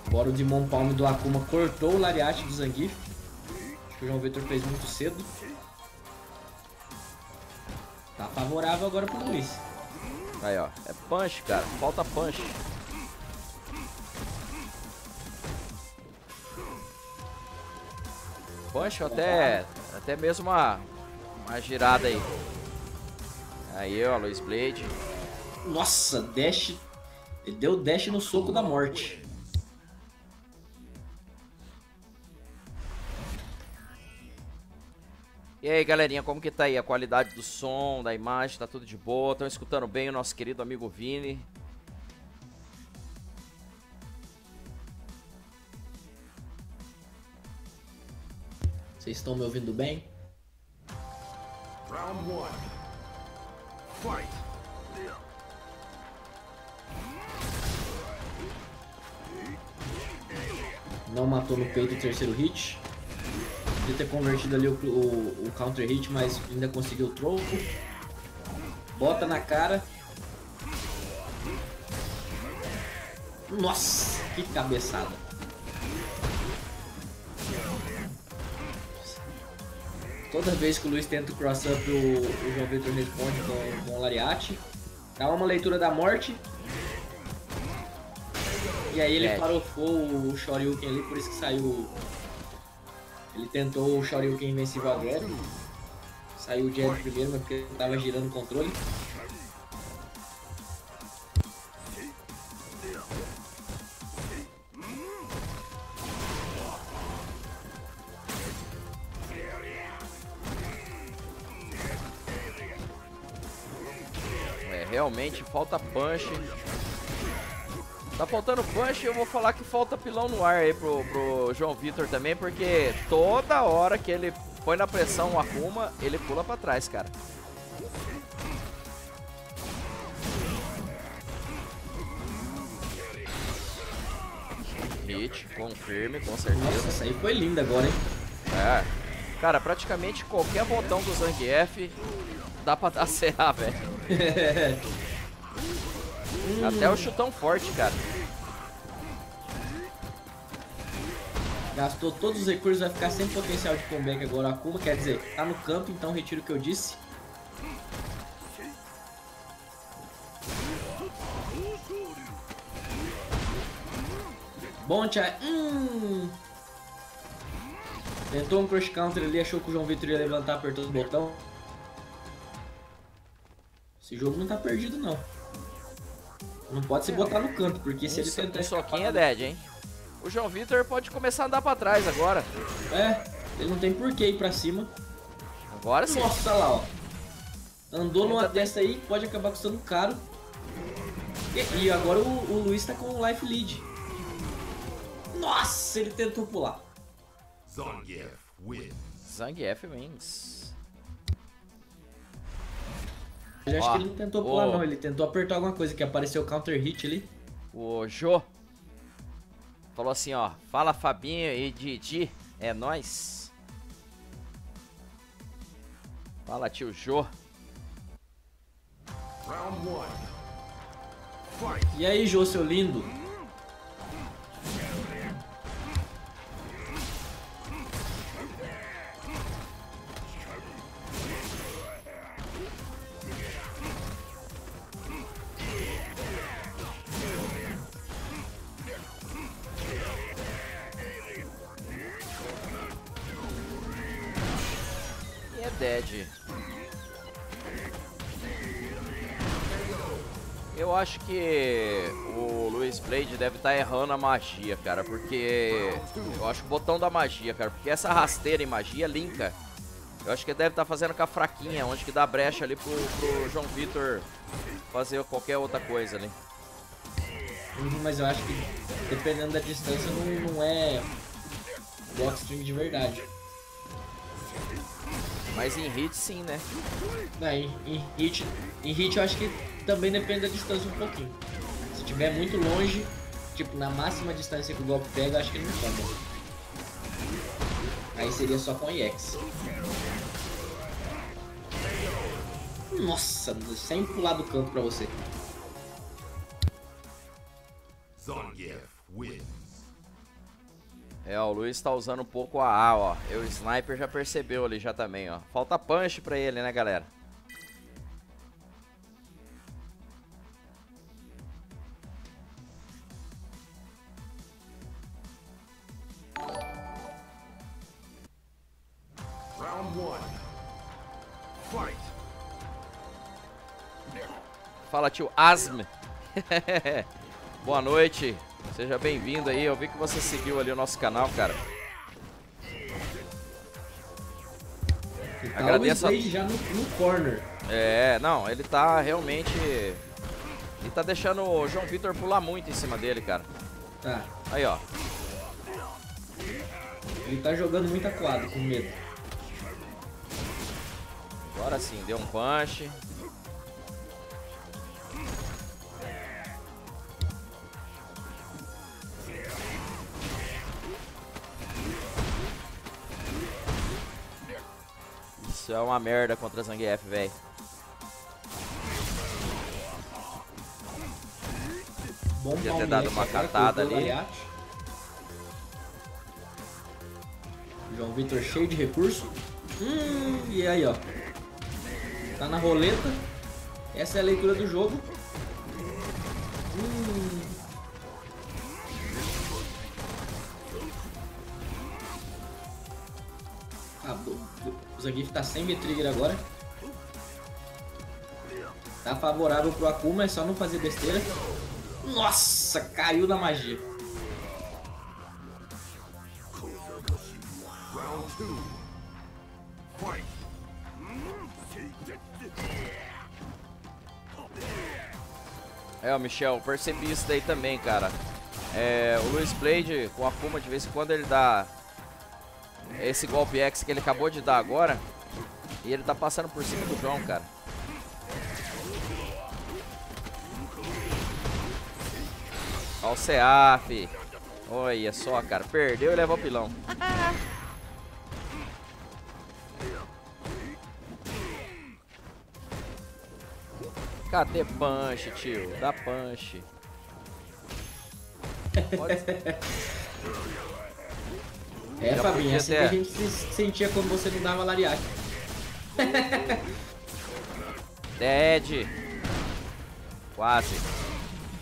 Agora o Demon Palm do Akuma cortou o Lariat do Zangief. Acho que o João Vitor fez muito cedo. Tá favorável agora pro Luiz. Aí, ó. É punch, cara. Falta punch. Punch até, até mesmo uma, uma girada aí. Aí, ó, Luiz Blade. Nossa, dash. Ele deu dash no soco da morte. E aí, galerinha, como que tá aí a qualidade do som, da imagem? Tá tudo de boa? Estão escutando bem o nosso querido amigo Vini? Vocês estão me ouvindo bem? Round one. Fight. Não matou no peito o terceiro hit. Podia ter convertido ali o, o, o counter hit, mas ainda conseguiu o troco. Bota na cara. Nossa, que cabeçada. Toda vez que o Luiz tenta o cross-up, o, o João Vitor responde com, com o Lariate. Dá uma leitura da morte. E aí ele é. farofou o Shoryuken ali, por isso que saiu ele tentou o Shoryuken invencível agora. Saiu o Jab primeiro, mas porque tava girando o controle. Realmente falta punch. Tá faltando punch eu vou falar que falta pilão no ar aí pro, pro João Vitor também, porque toda hora que ele põe na pressão o Akuma, ele pula pra trás, cara. Hit, confirme, com certeza. Nossa, essa aí foi linda agora, hein? É. Cara, praticamente qualquer botão do Zangief dá pra dar CA, velho. Até o chutão forte, cara. Gastou todos os recursos, vai ficar sem potencial de comeback agora a Akuma. Quer dizer, tá no campo, então retiro o que eu disse. Bom, Tchai. Hum. Tentou um cross counter ali, achou que o João Vitor ia levantar, apertou o botão. Esse jogo não tá perdido, não. Não pode se botar no canto, porque se ele tentar... Um soquinho é dead, hein? O João Vitor pode começar a andar pra trás agora. É, ele não tem por que ir pra cima. Agora sim. Nossa, lá, ó. Andou numa dessa aí, pode acabar custando caro. E, e agora o, o Luiz tá com o life lead. Nossa, ele tentou pular. Zangief wins. Zangief wins. Eu acho que ele não tentou pular não, ele tentou apertar alguma coisa que apareceu counter hit ali. O Jô falou assim, ó, fala Fabinho e Didi, é nós. Fala tio Jô. Round one. E aí, Jô, seu lindo? Dead. Eu acho que o Luiz Blade deve estar tá errando a magia, cara, porque eu acho o botão da magia, cara, porque essa rasteira em magia linka. Eu acho que deve estar tá fazendo com a fraquinha, onde que dá brecha ali pro, pro João Vitor fazer qualquer outra coisa ali. Uhum, mas eu acho que dependendo da distância não, não é blockstream de verdade. Mas em hit sim, né? Não, em, em, hit, em hit eu acho que também depende da distância um pouquinho. Se tiver muito longe, tipo na máxima distância que o golpe pega, acho que não toma. Aí seria só com EX. Nossa, sem pular do campo pra você. É, o Luiz tá usando um pouco a A, ó. E o Sniper já percebeu ali já também, ó. Falta punch pra ele, né, galera? Round one. Fight. Fala, tio Asm. Boa noite. Seja bem-vindo aí. Eu vi que você seguiu ali o nosso canal, cara. Tá Agradeço. A... já no, no corner. É, não, ele tá realmente. Ele tá deixando o João Vitor pular muito em cima dele, cara. Tá. Aí, ó. Ele tá jogando muito acuado, com medo. Agora sim, deu um punch. Isso é uma merda contra a Zangief, velho. Podia ter dado uma catada ali. João Vitor cheio de recurso. Hum, e aí, ó. Tá na roleta. Essa é a leitura do jogo. O Zangief tá sem V-Trigger agora. Tá favorável pro Akuma, é só não fazer besteira. Nossa, caiu da magia. É, o Michel, percebi isso daí também, cara. É, o Luiz Blade com a Akuma de vez em quando ele dá esse golpe X que ele acabou de dar agora. E ele tá passando por cima do João, cara. Olha o CEAF. Olha só, cara. Perdeu e levou o pilão. Cadê punch, tio? Dá punch. Pode... É, Já Fabinho, é assim que ter. a gente se sentia quando você não dava lariate. Dead. Quase.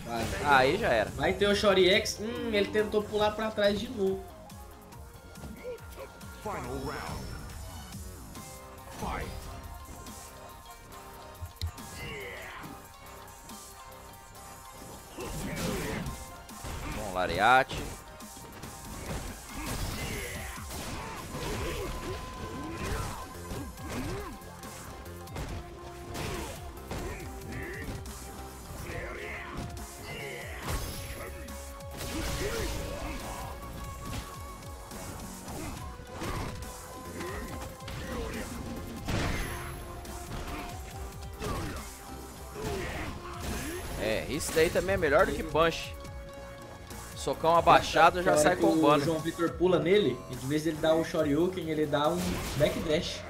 Vai. Aí já era. Vai ter o Shori X. Hum, ele tentou pular pra trás de novo. Final round. Fight. Bom, Lariate. Daí também é melhor do que punch. Socão abaixado já sai que O combando. João Vitor pula nele, e de vez ele dá um Shoryuken, ele dá um backdash.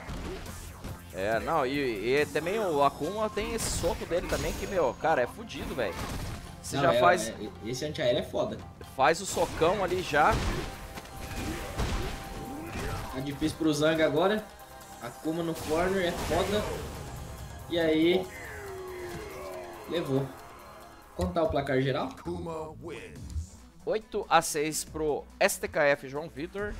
É, não, e, e também o Akuma tem esse soco dele também que, meu, cara, é fudido, velho. Você Não, já é- faz, é- esse antiaéreo é foda. faz o socão ali já. Tá difícil pro Zang agora. Akuma no corner é foda. E aí. Levou. Quanto tá o placar geral? Puma wins. 8 a 6 pro STKF João Vitor.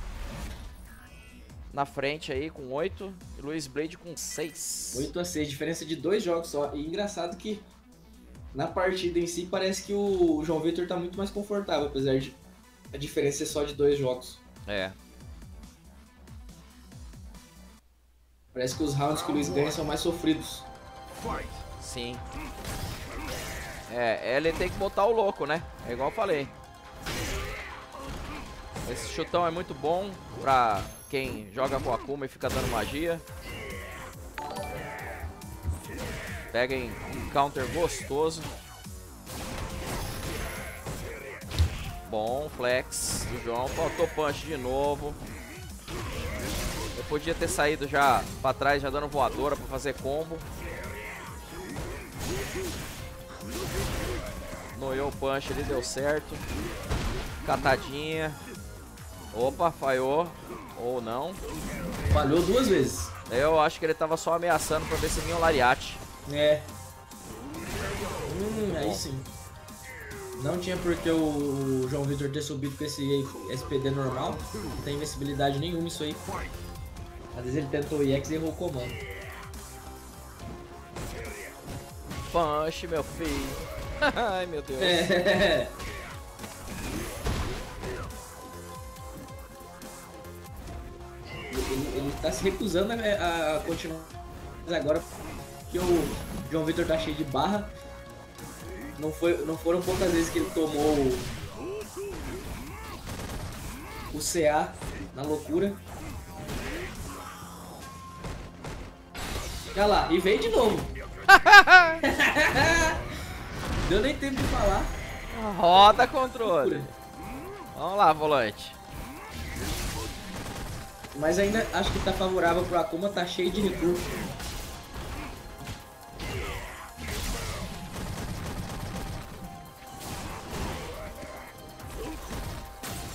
Na frente aí com 8 e Luiz Blade com 6. 8 a 6, diferença de dois jogos só. E engraçado que na partida em si parece que o João Vitor tá muito mais confortável, apesar de a diferença ser só de dois jogos. É. Parece que os rounds que o Luiz ganha são mais sofridos. Sim. É, ele tem que botar o louco, né? É igual eu falei. Esse chutão é muito bom pra quem joga com Akuma e fica dando magia. Peguem um counter gostoso. Bom, flex do João. Faltou punch de novo. Eu podia ter saído já pra trás, já dando voadora pra fazer combo. Noiou o punch, ele deu certo. Catadinha. Opa, falhou. Ou não. Falhou duas vezes. Eu acho que ele tava só ameaçando pra ver se vinha o Lariate. É. Hum, aí sim. Não tinha por que o João Vitor ter subido com esse SPD normal. Não tem invencibilidade nenhuma isso aí. Às vezes ele tentou o EX e errou o comando. Punch, meu filho. Ai, meu Deus. É. Ele, ele tá se recusando a, a continuar. Mas agora que o João Vitor tá cheio de barra. Não, foi, não foram poucas vezes que ele tomou o, CA na loucura. Olha lá, e veio de novo. Deu nem tempo de falar. Roda controle. Vamos lá, volante. Mas ainda acho que tá favorável pro Akuma, tá cheio de recurso.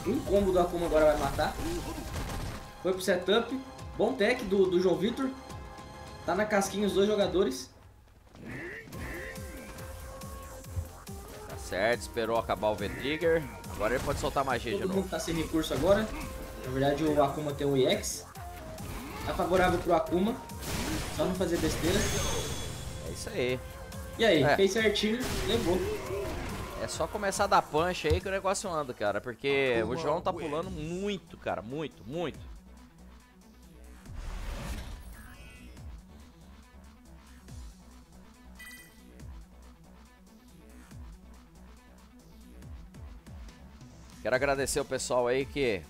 Um combo do Akuma agora vai matar. Foi pro setup. Bom tech do, do João Vitor. Tá na casquinha os dois jogadores. Tá certo, esperou acabar o V-Trigger. Agora ele pode soltar magia de Todo novo. mundo tá sem recurso agora. Na verdade o Akuma tem o EX. Tá favorável pro Akuma. Só não fazer besteira. É isso aí. E aí, É. fez certinho, levou. É só começar a dar punch aí que o negócio anda, cara. Porque o João tá pulando muito, cara. Muito, muito. Quero agradecer o pessoal aí que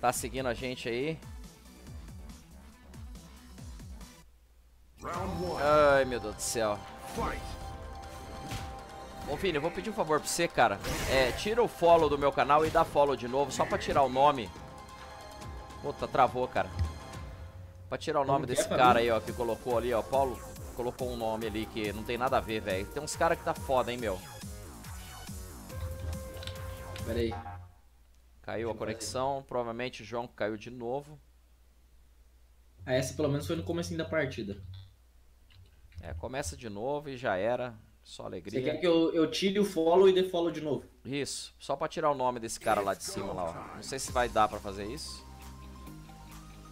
tá seguindo a gente aí. Ai, meu Deus do céu. Ô Vini, eu vou pedir um favor pra você, cara. É, tira o follow do meu canal e dá follow de novo, só pra tirar o nome. Puta, travou, cara. Pra tirar o nome é, desse cara aí, ó, que colocou ali, ó. Paulo colocou um nome ali que não tem nada a ver, velho. Tem uns caras que tá foda, hein, meu. Pera aí. Caiu a conexão, provavelmente o João caiu de novo. Ah, essa pelo menos foi no começo da partida. É, começa de novo e já era. Só Você alegria. quer que eu, eu tire o follow e dê follow de novo? Isso, só pra tirar o nome desse cara lá de cima lá, ó. Não sei se vai dar pra fazer isso.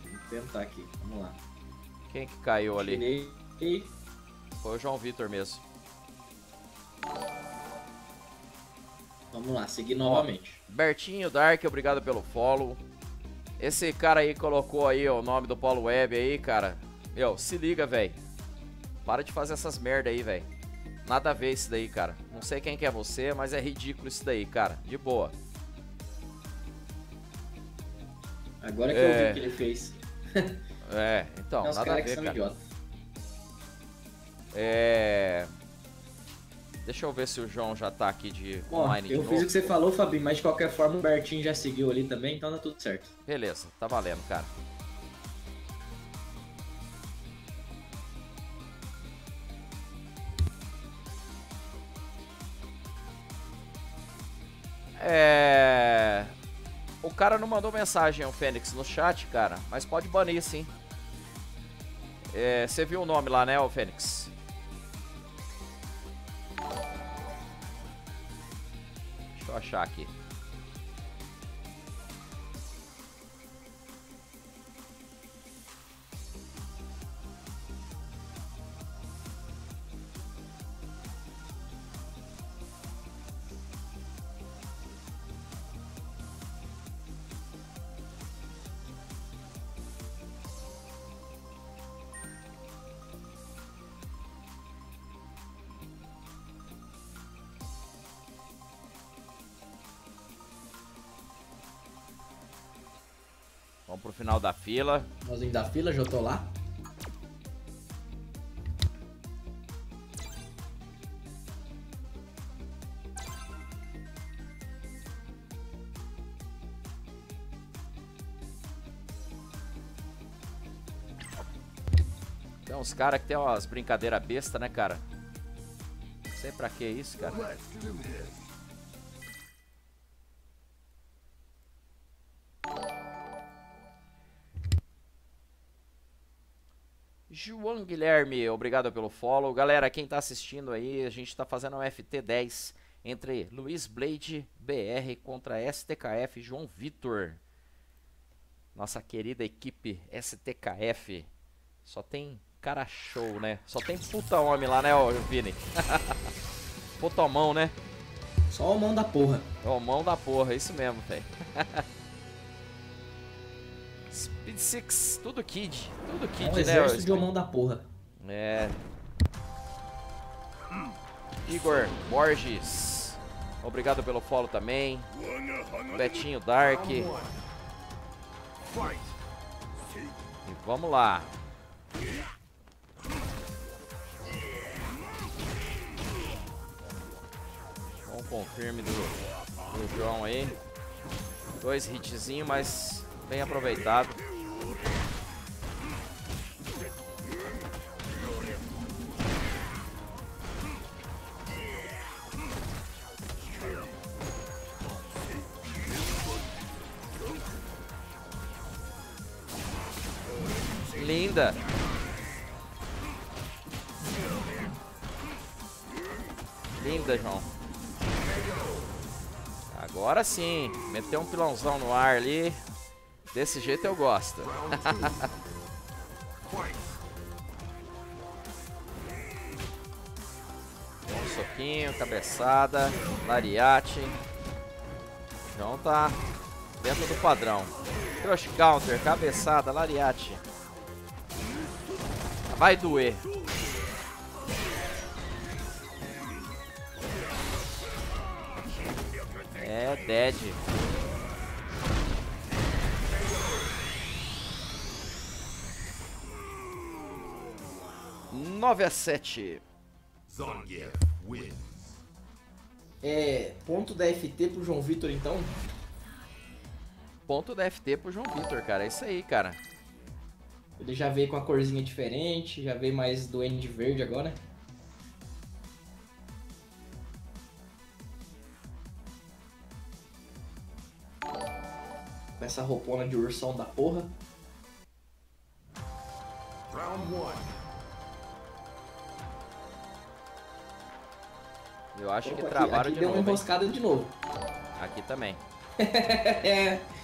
Vou tentar aqui, vamos lá. Quem que caiu ali? Tirei Foi o João Vitor mesmo. Vamos lá, seguir novamente. Bertinho Dark, obrigado pelo follow. Esse cara aí colocou aí ó, o nome do Polo Web aí, cara. Meu, se liga, velho. Para de fazer essas merda aí, velho. Nada a ver isso daí, cara. Não sei quem que é você, mas é ridículo isso daí, cara. De boa. Agora que É. eu vi o que ele fez. É, então, uns nada a ver, são cara. idiotas. É. Deixa eu ver se o João já tá aqui de Ó, online de eu novo. fiz o que você falou, Fabinho, mas de qualquer forma o Bertinho já seguiu ali também, então tá tudo certo. Beleza, tá valendo, cara. É. O cara não mandou mensagem, o Fênix, no chat, cara, mas pode banir sim. É, Você viu o nome lá, né, o Fênix? Eu achar aqui. Final da fila. Finalzinho da fila, já tô lá. Tem uns caras que tem umas brincadeiras besta, né, cara? Não sei pra que isso, cara. Let's do this. João Guilherme, obrigado pelo follow. Galera, quem tá assistindo aí, a gente tá fazendo um FT10 entre Luiz Blade BR contra STKF João Vitor. Nossa querida equipe STKF. Só tem cara show, né? Só tem puta homem lá, né, ô Vini? puta mão, né? Só o mão da porra. Ó, mão da porra, isso mesmo, velho. Speed Six, tudo kid. Tudo É kid, um né? exército de mão da porra. É. Igor Borges. Obrigado pelo follow também. Betinho Dark. E vamos lá. Bom confirme do, do João aí. Dois hitzinhos, mas bem aproveitado. Linda. Linda, João. Agora sim, meteu um pilãozão no ar ali. Desse jeito eu gosto. Um soquinho, cabeçada, lariate. João tá dentro do padrão. Crush counter, cabeçada, lariate. Vai doer. É dead. Nove a sete. Zangief wins. É. Ponto da FT pro João Vitor então? Ponto da FT pro João Vitor, cara. É isso aí, cara. Ele já veio com a corzinha diferente, já veio mais do N de verde agora. Com essa roupona de ursão da porra. Round one. Eu acho que Opa, travaram aqui, aqui de deu uma novo. hein? emboscada de novo. Aqui também. é.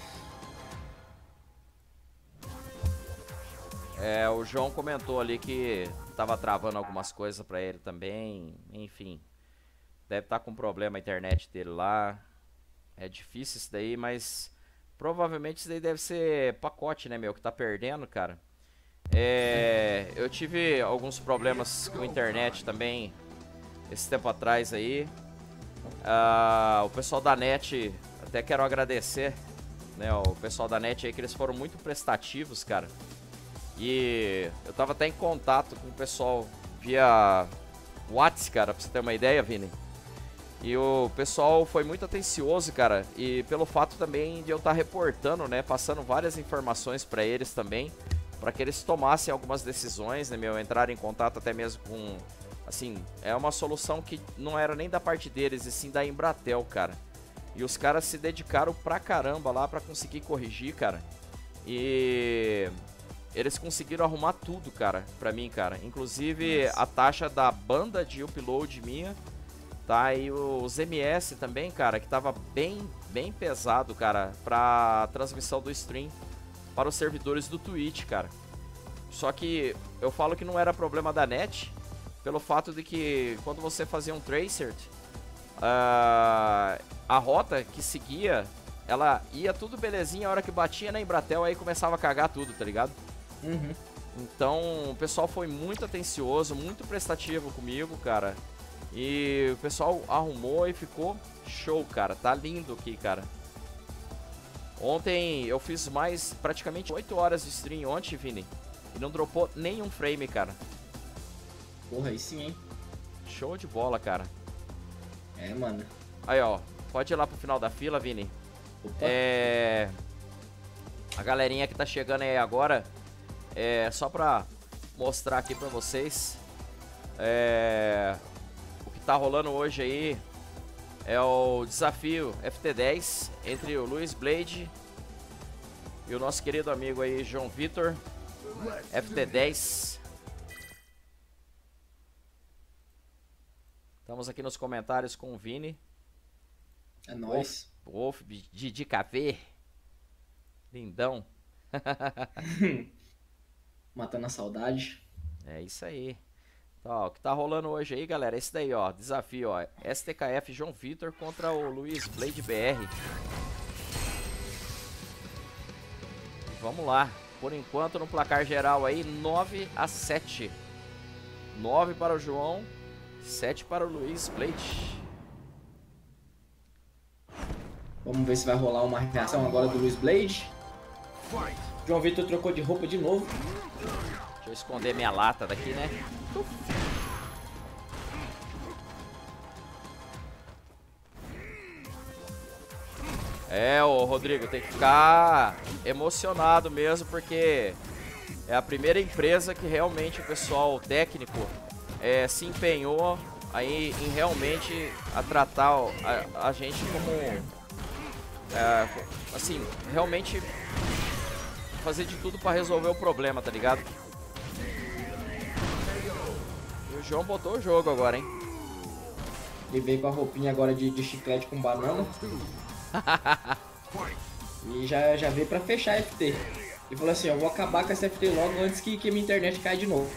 É, o João comentou ali que tava travando algumas coisas pra ele também. Enfim. Deve estar com problema a internet dele lá. É difícil isso daí, mas provavelmente isso daí deve ser pacote, né, meu, que tá perdendo, cara. É, eu tive alguns problemas com a internet também esse tempo atrás aí. Ah, o pessoal da NET, até quero agradecer, né, o pessoal da NET aí que eles foram muito prestativos, cara. E eu tava até em contato com o pessoal via WhatsApp, cara, pra você ter uma ideia, Vini. E o pessoal foi muito atencioso, cara. E pelo fato também de eu estar reportando, né? Passando várias informações pra eles também. Pra que eles tomassem algumas decisões, né, meu? Entrar em contato até mesmo com. Assim, é uma solução que não era nem da parte deles, e sim da Embratel, cara. E os caras se dedicaram pra caramba lá pra conseguir corrigir, cara. E eles conseguiram arrumar tudo, cara, pra mim, cara. Inclusive a taxa da banda de upload minha, tá? E os MS também, cara, que tava bem, bem pesado, cara, pra transmissão do stream para os servidores do Twitch, cara. Só que eu falo que não era problema da net, pelo fato de que quando você fazia um tracer, ah, a rota que seguia, ela ia tudo belezinha, a hora que batia na Embratel aí começava a cagar tudo, tá ligado? Uhum. Então, o pessoal foi muito atencioso, muito prestativo comigo, cara. E o pessoal arrumou e ficou show, cara. Tá lindo aqui, cara. Ontem eu fiz mais praticamente 8 horas de stream ontem, Vini. E não dropou nenhum frame, cara. Porra, aí sim, hein? Show de bola, cara. É, mano. Aí, ó. Pode ir lá pro final da fila, Vini. Opa. É. A galerinha que tá chegando aí agora, é só pra mostrar aqui pra vocês. É. O que tá rolando hoje aí é o desafio FT10 entre o Luiz Blade e o nosso querido amigo aí, João Vitor. FT10. Estamos aqui nos comentários com o Vini. É nóis. Wolf, Didi KV. Lindão. Matando a saudade. É isso aí. Então, ó, o que tá rolando hoje aí, galera, é esse daí, ó. Desafio, ó. STKF João Vitor contra o Luiz Blade BR. E vamos lá. Por enquanto, no placar geral aí, 9 a 7. 9 para o João, 7 para o Luiz Blade. Vamos ver se vai rolar uma reação agora do Luiz Blade. João Vitor trocou de roupa de novo. Deixa eu esconder minha lata daqui, né? É, ô Rodrigo, tem que ficar emocionado mesmo, porque é a primeira empresa que realmente o pessoal técnico é, se empenhou aí em realmente a tratar a, a gente como é, assim, realmente fazer de tudo pra resolver o problema, tá ligado? E o João botou o jogo agora, hein? Ele veio com a roupinha agora de, de chiclete com banana. e já, já veio pra fechar a FT. E falou assim, eu vou acabar com essa FT logo antes que, que minha internet caia de novo.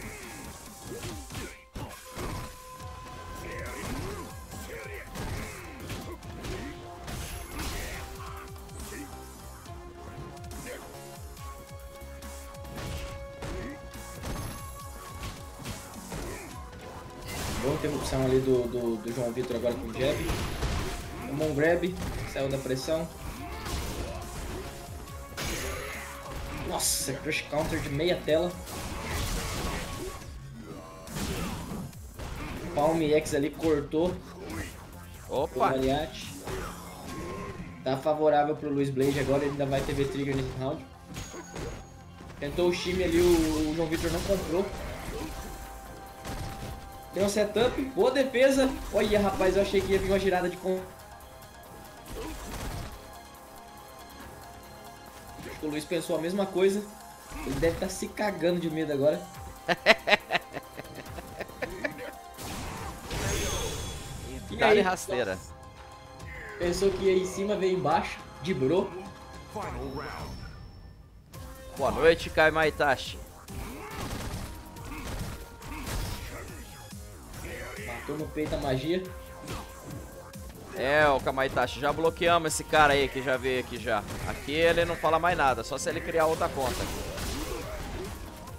Do, do, do João Vitor agora com o jab. Tomou um grab, saiu da pressão. Nossa, crush counter de meia tela. Palm X ali cortou o Opa! Tá favorável pro Luiz Blade agora, ele ainda vai ter V-Trigger nesse round. Tentou o time ali, o, o João Vitor não comprou. Tem um setup, boa defesa. Olha, rapaz, eu achei que ia vir uma girada de com. Acho que o Luiz pensou a mesma coisa. Ele deve estar se cagando de medo agora. E aí, rasteira. Pensou que ia em cima, veio embaixo, de bro. Boa noite, Kai Maitachi. Matou no peito a magia. É, o Kamaitachi, já bloqueamos esse cara aí que já veio aqui já. Aqui ele não fala mais nada, só se ele criar outra conta.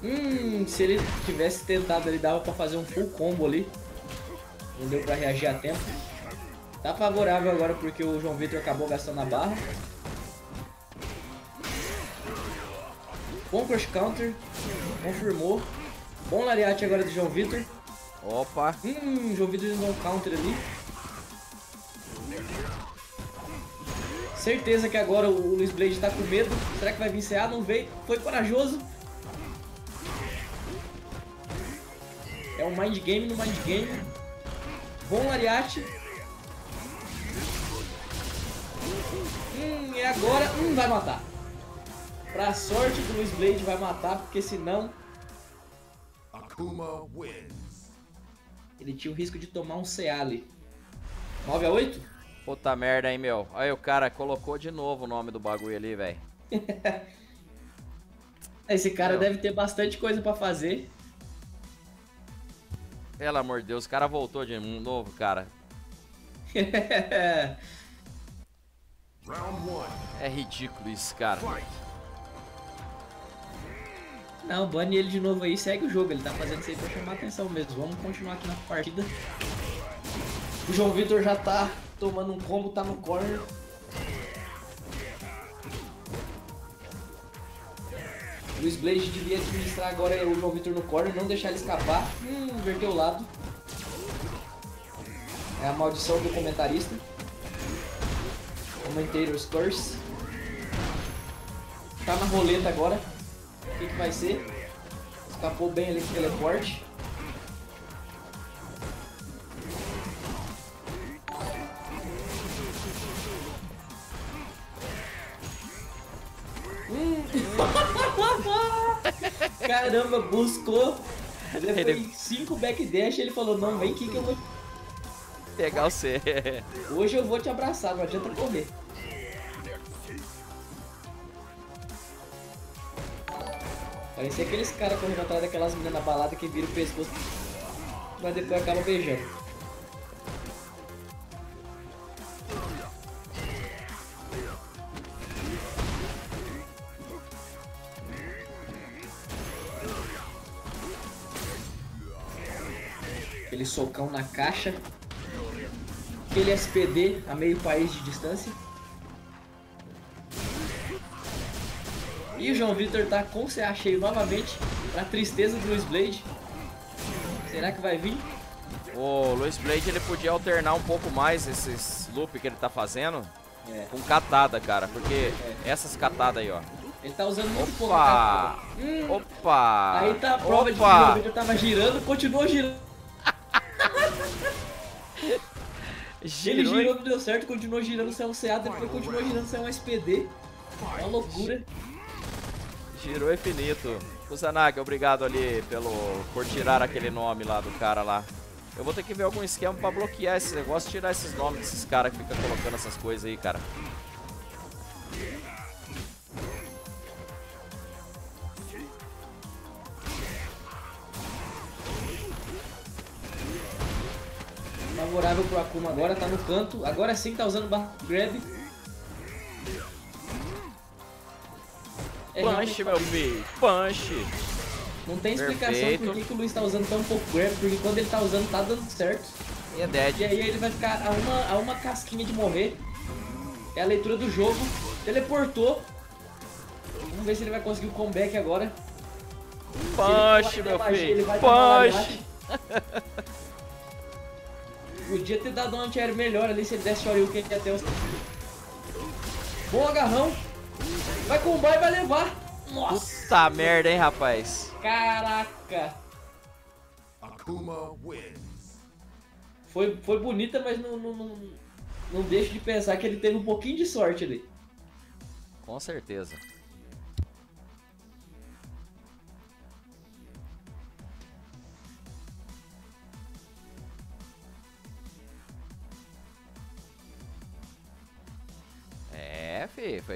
Hum, se ele tivesse tentado, ele dava pra fazer um full combo ali. Não deu pra reagir a tempo. Tá favorável agora porque o João Vitor acabou gastando a barra. Bom crush counter. Confirmou. Bom lariate agora do João Vitor. Opa, Hum, o João Vitor deu um counter ali. Certeza que agora o Luiz Blade tá com medo. Será que vai vir CA? Não veio. Foi corajoso. É um mind game no mind game. Bom lariate. Hum, e agora. Hum, vai matar. Pra sorte do Luiz Blade vai matar, porque senão Akuma wins. Ele tinha o risco de tomar um ali. 9 a 8? puta merda, hein, meu. Aí o cara colocou de novo o nome do bagulho ali, velho. Esse cara Não. deve ter bastante coisa pra fazer. Pelo amor de Deus, o cara voltou de novo, cara. É ridículo isso, cara. Fight. Não, bane ele de novo aí, segue o jogo. Ele tá fazendo isso aí pra chamar atenção mesmo. Vamos continuar aqui na partida. O João Vitor já tá tomando um combo, tá no corner. Luiz Blade devia administrar agora o João Vitor no corner, não deixar ele escapar. Hum, inverteu o lado. É a maldição do comentarista. Commentator's Curse. Tá na roleta agora. O que, que vai ser? Escapou bem ali com o teleporte. Hum. Caramba, buscou. Ele 5 backdash ele falou, não, vem aqui que eu vou. Pegar o C. Hoje eu vou te abraçar, não adianta correr. Parecia aqueles caras correndo atrás daquelas meninas na balada que viram o pescoço, mas depois acaba beijando. Aquele socão na caixa. Aquele SPD a meio país de distância. E o João Vitor tá com o CA cheio novamente, pra tristeza do Luiz Blade. Será que vai vir? O Luiz Blade ele podia alternar um pouco mais esses loop que ele tá fazendo É. com catada, cara. Porque essas catadas aí, ó. Ele tá usando muito pouco Opa! capa. Hum, Opa! aí tá a prova de que o Opa! João Vitor tava girando, continuou girando. Ele Girou, girou, não deu certo, continuou girando sem um CA, depois continuou girando sem um SPD. É uma loucura. Girou infinito. Kusanagi, obrigado ali pelo, por tirar aquele nome lá do cara lá. Eu vou ter que ver algum esquema pra bloquear esse negócio, tirar esses nomes desses caras que ficam colocando essas coisas aí, cara. Favorável pro Akuma agora, tá no canto. Agora sim tá usando grab. É, Punch, meu filho, punch. Não tem explicação Perfeito. por que, que o Luiz tá usando tão pouco grab, porque quando ele tá usando tá dando certo. E é dead. E aí ele vai ficar a uma, a uma casquinha de morrer. É a leitura do jogo. Teleportou. Vamos ver se ele vai conseguir o comeback agora. Punch, meu magia, filho, punch. Podia ter dado um antiaéreo melhor ali se ele desse Shoryuken até os... Bom agarrão. Vai combar e vai levar. Nossa, Puta merda, hein, rapaz. caraca. Akuma wins. Foi, foi bonita, mas não, não, não, não deixo de pensar que ele teve um pouquinho de sorte ali. Com certeza.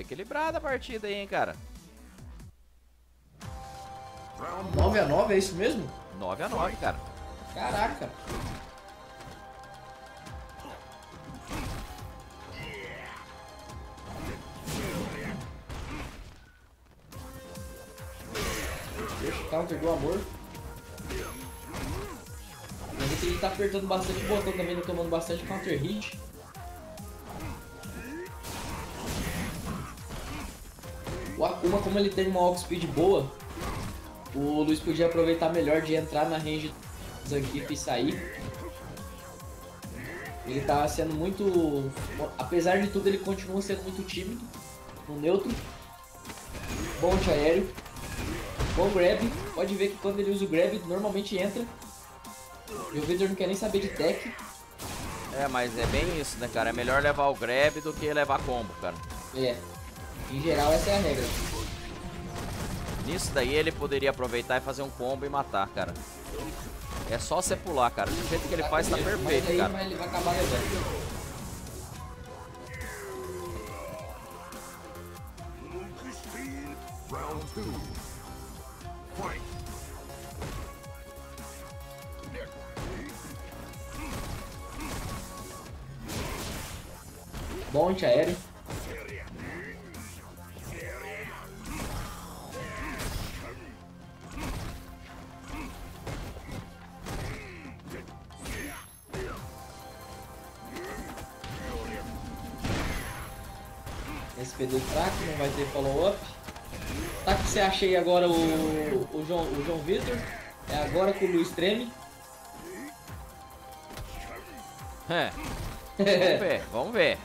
Equilibrada a partida aí, hein, cara. Round 9x9, é isso mesmo? 9 a 9 cara. Caraca. Deixa o counter do amor. Eu vi que ele tá apertando bastante o botão também, tá tomando bastante counter hit. O Akuma, como ele tem uma walk speed boa, o Luiz podia aproveitar melhor de entrar na range da equipe e sair. Ele tá sendo muito. Apesar de tudo, ele continua sendo muito tímido. No neutro. Bom antiaéreo. Bom grab. Pode ver que quando ele usa o grab, normalmente entra. E o Victor não quer nem saber de tech. É, mas é bem isso, né, cara? É melhor levar o grab do que levar combo, cara. É. Em geral, essa é a regra. Nisso daí ele poderia aproveitar e fazer um combo e matar, cara. É só você pular, cara. Do jeito que ele faz, tá Mas perfeito, aí cara. vai- ele vai acabar levando. Round two. Fight. Bom antiaéreo. Ter follow-up. Tá que você achei agora o, o, João, o João Vitor. É agora com o Luiz treme. É. Vamos ver, vamos ver.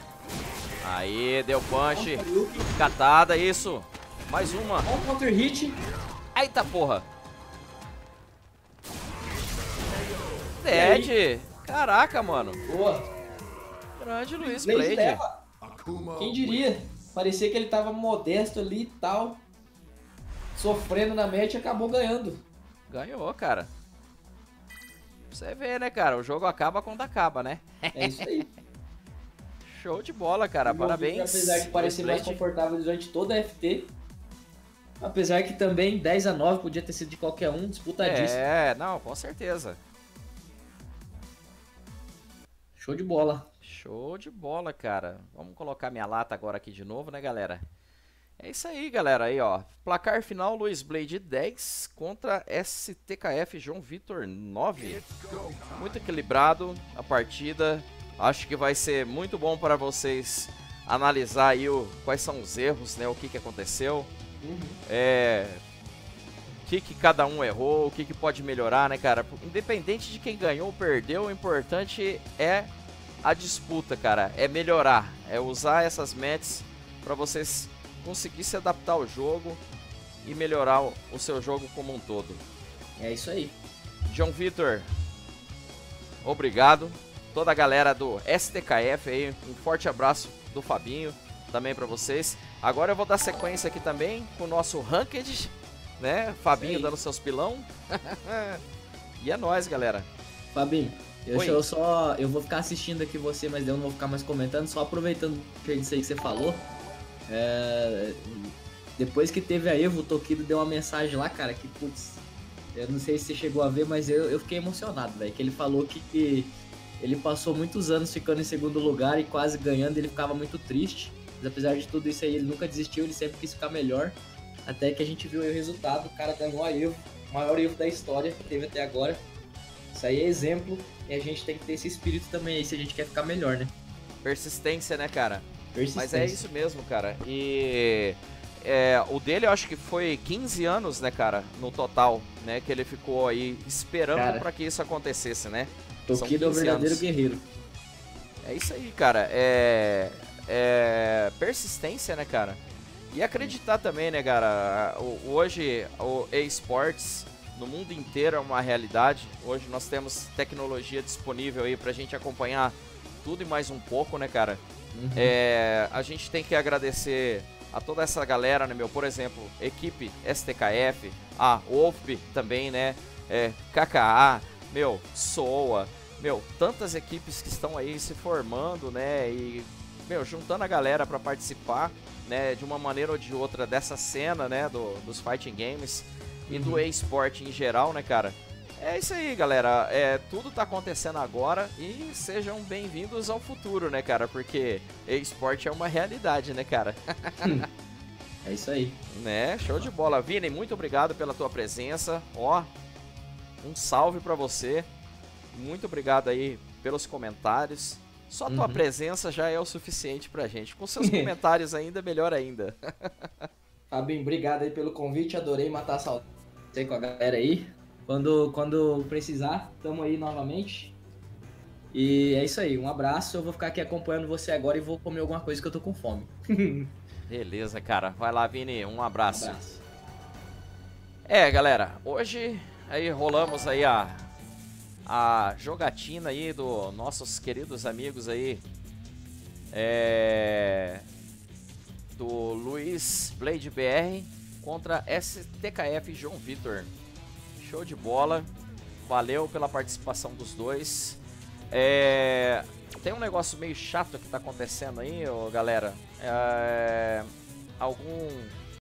Aí, deu punch. Catada, isso. Mais uma. Bom counter hit. Eita porra. Dead. Caraca, mano. Boa. Grande Luiz Blade Blade. Quem diria? Parecia que ele tava modesto ali e tal. Sofrendo na match e acabou ganhando. Ganhou, cara. Você vê, né, cara? O jogo acaba quando acaba, né? É isso aí. Show de bola, cara. Parabéns. Apesar de parecer mais confortável durante toda a FT. Apesar que também 10 a 9 podia ter sido de qualquer um, disputadíssimo. É, não, com certeza. Show de bola. Show de bola, cara. Vamos colocar minha lata agora aqui de novo, né, galera? É isso aí, galera. Aí, ó. Placar final: Luiz Blade 10 contra STKF João Vitor 9. Muito equilibrado a partida. Acho que vai ser muito bom para vocês analisar aí o, quais são os erros, né? O que, que aconteceu. É, o que, que cada um errou, o que, que pode melhorar, né, cara? Independente de quem ganhou ou perdeu, o importante é a disputa, cara. É melhorar, é usar essas matches para vocês conseguir se adaptar ao jogo e melhorar o, seu jogo como um todo. É isso aí. João Vitor, obrigado. Toda a galera do STKF aí, um forte abraço do Fabinho também para vocês. Agora eu vou dar sequência aqui também com o nosso Ranked, né? Fabinho dando seus pilão. e é nóis, galera. Fabinho, eu, eu só. Eu vou ficar assistindo aqui você, mas eu não vou ficar mais comentando, só aproveitando disso aí que você falou. É, depois que teve a Evo, o Tokido deu uma mensagem lá, cara, que putz. Eu não sei se você chegou a ver, mas eu, eu fiquei emocionado, velho. Que ele falou que, que ele passou muitos anos ficando em segundo lugar e quase ganhando, ele ficava muito triste. Mas apesar de tudo isso aí, ele nunca desistiu, ele sempre quis ficar melhor. Até que a gente viu o resultado, o cara ganhou a Evo, maior Evo da história que teve até agora. Isso aí é exemplo e a gente tem que ter esse espírito também aí se a gente quer ficar melhor, né? Persistência, né, cara? Persistência. Mas é isso mesmo, cara. E é, o dele eu acho que foi 15 anos, né, cara, no total, né, que ele ficou aí esperando pra que isso acontecesse, né? Tokido é o 15 verdadeiro anos. guerreiro. É isso aí, cara. É, é persistência, né, cara? E acreditar também, né, cara? Hoje o esportes no mundo inteiro é uma realidade. Hoje nós temos tecnologia disponível aí pra gente acompanhar tudo e mais um pouco, né, cara? Uhum. É, a gente tem que agradecer a toda essa galera, né, meu? Por exemplo, equipe STKF, a Wolf também, né? É, KKA, meu, SOA, meu, tantas equipes que estão aí se formando, né? E meu, juntando a galera para participar, né, de uma maneira ou de outra dessa cena, né, do, dos fighting games e do e-sport em geral, né, cara? É isso aí, galera. É, tudo tá acontecendo agora e sejam bem-vindos ao futuro, né, cara? Porque e-sport é uma realidade, né, cara? É isso aí. Né? Show de bola. Vini, muito obrigado pela tua presença. Ó, um salve pra você. Muito obrigado aí pelos comentários. Só tua Uhum. presença já é o suficiente pra gente. Com seus comentários ainda, melhor ainda. Fabinho, obrigado aí pelo convite. Adorei matar a saudade com a galera aí. Quando, quando precisar, tamo aí novamente. E é isso aí. Um abraço. Eu vou ficar aqui acompanhando você agora e vou comer alguma coisa que eu tô com fome. Beleza, cara. Vai lá, Vini. Um abraço. abraço. É, galera, hoje aí rolamos aí a a jogatina aí do nossos queridos amigos aí é, do Luiz Blade BR contra STKF João Vitor. Show de bola. Valeu pela participação dos dois. É, tem um negócio meio chato que tá acontecendo aí, galera. É, algum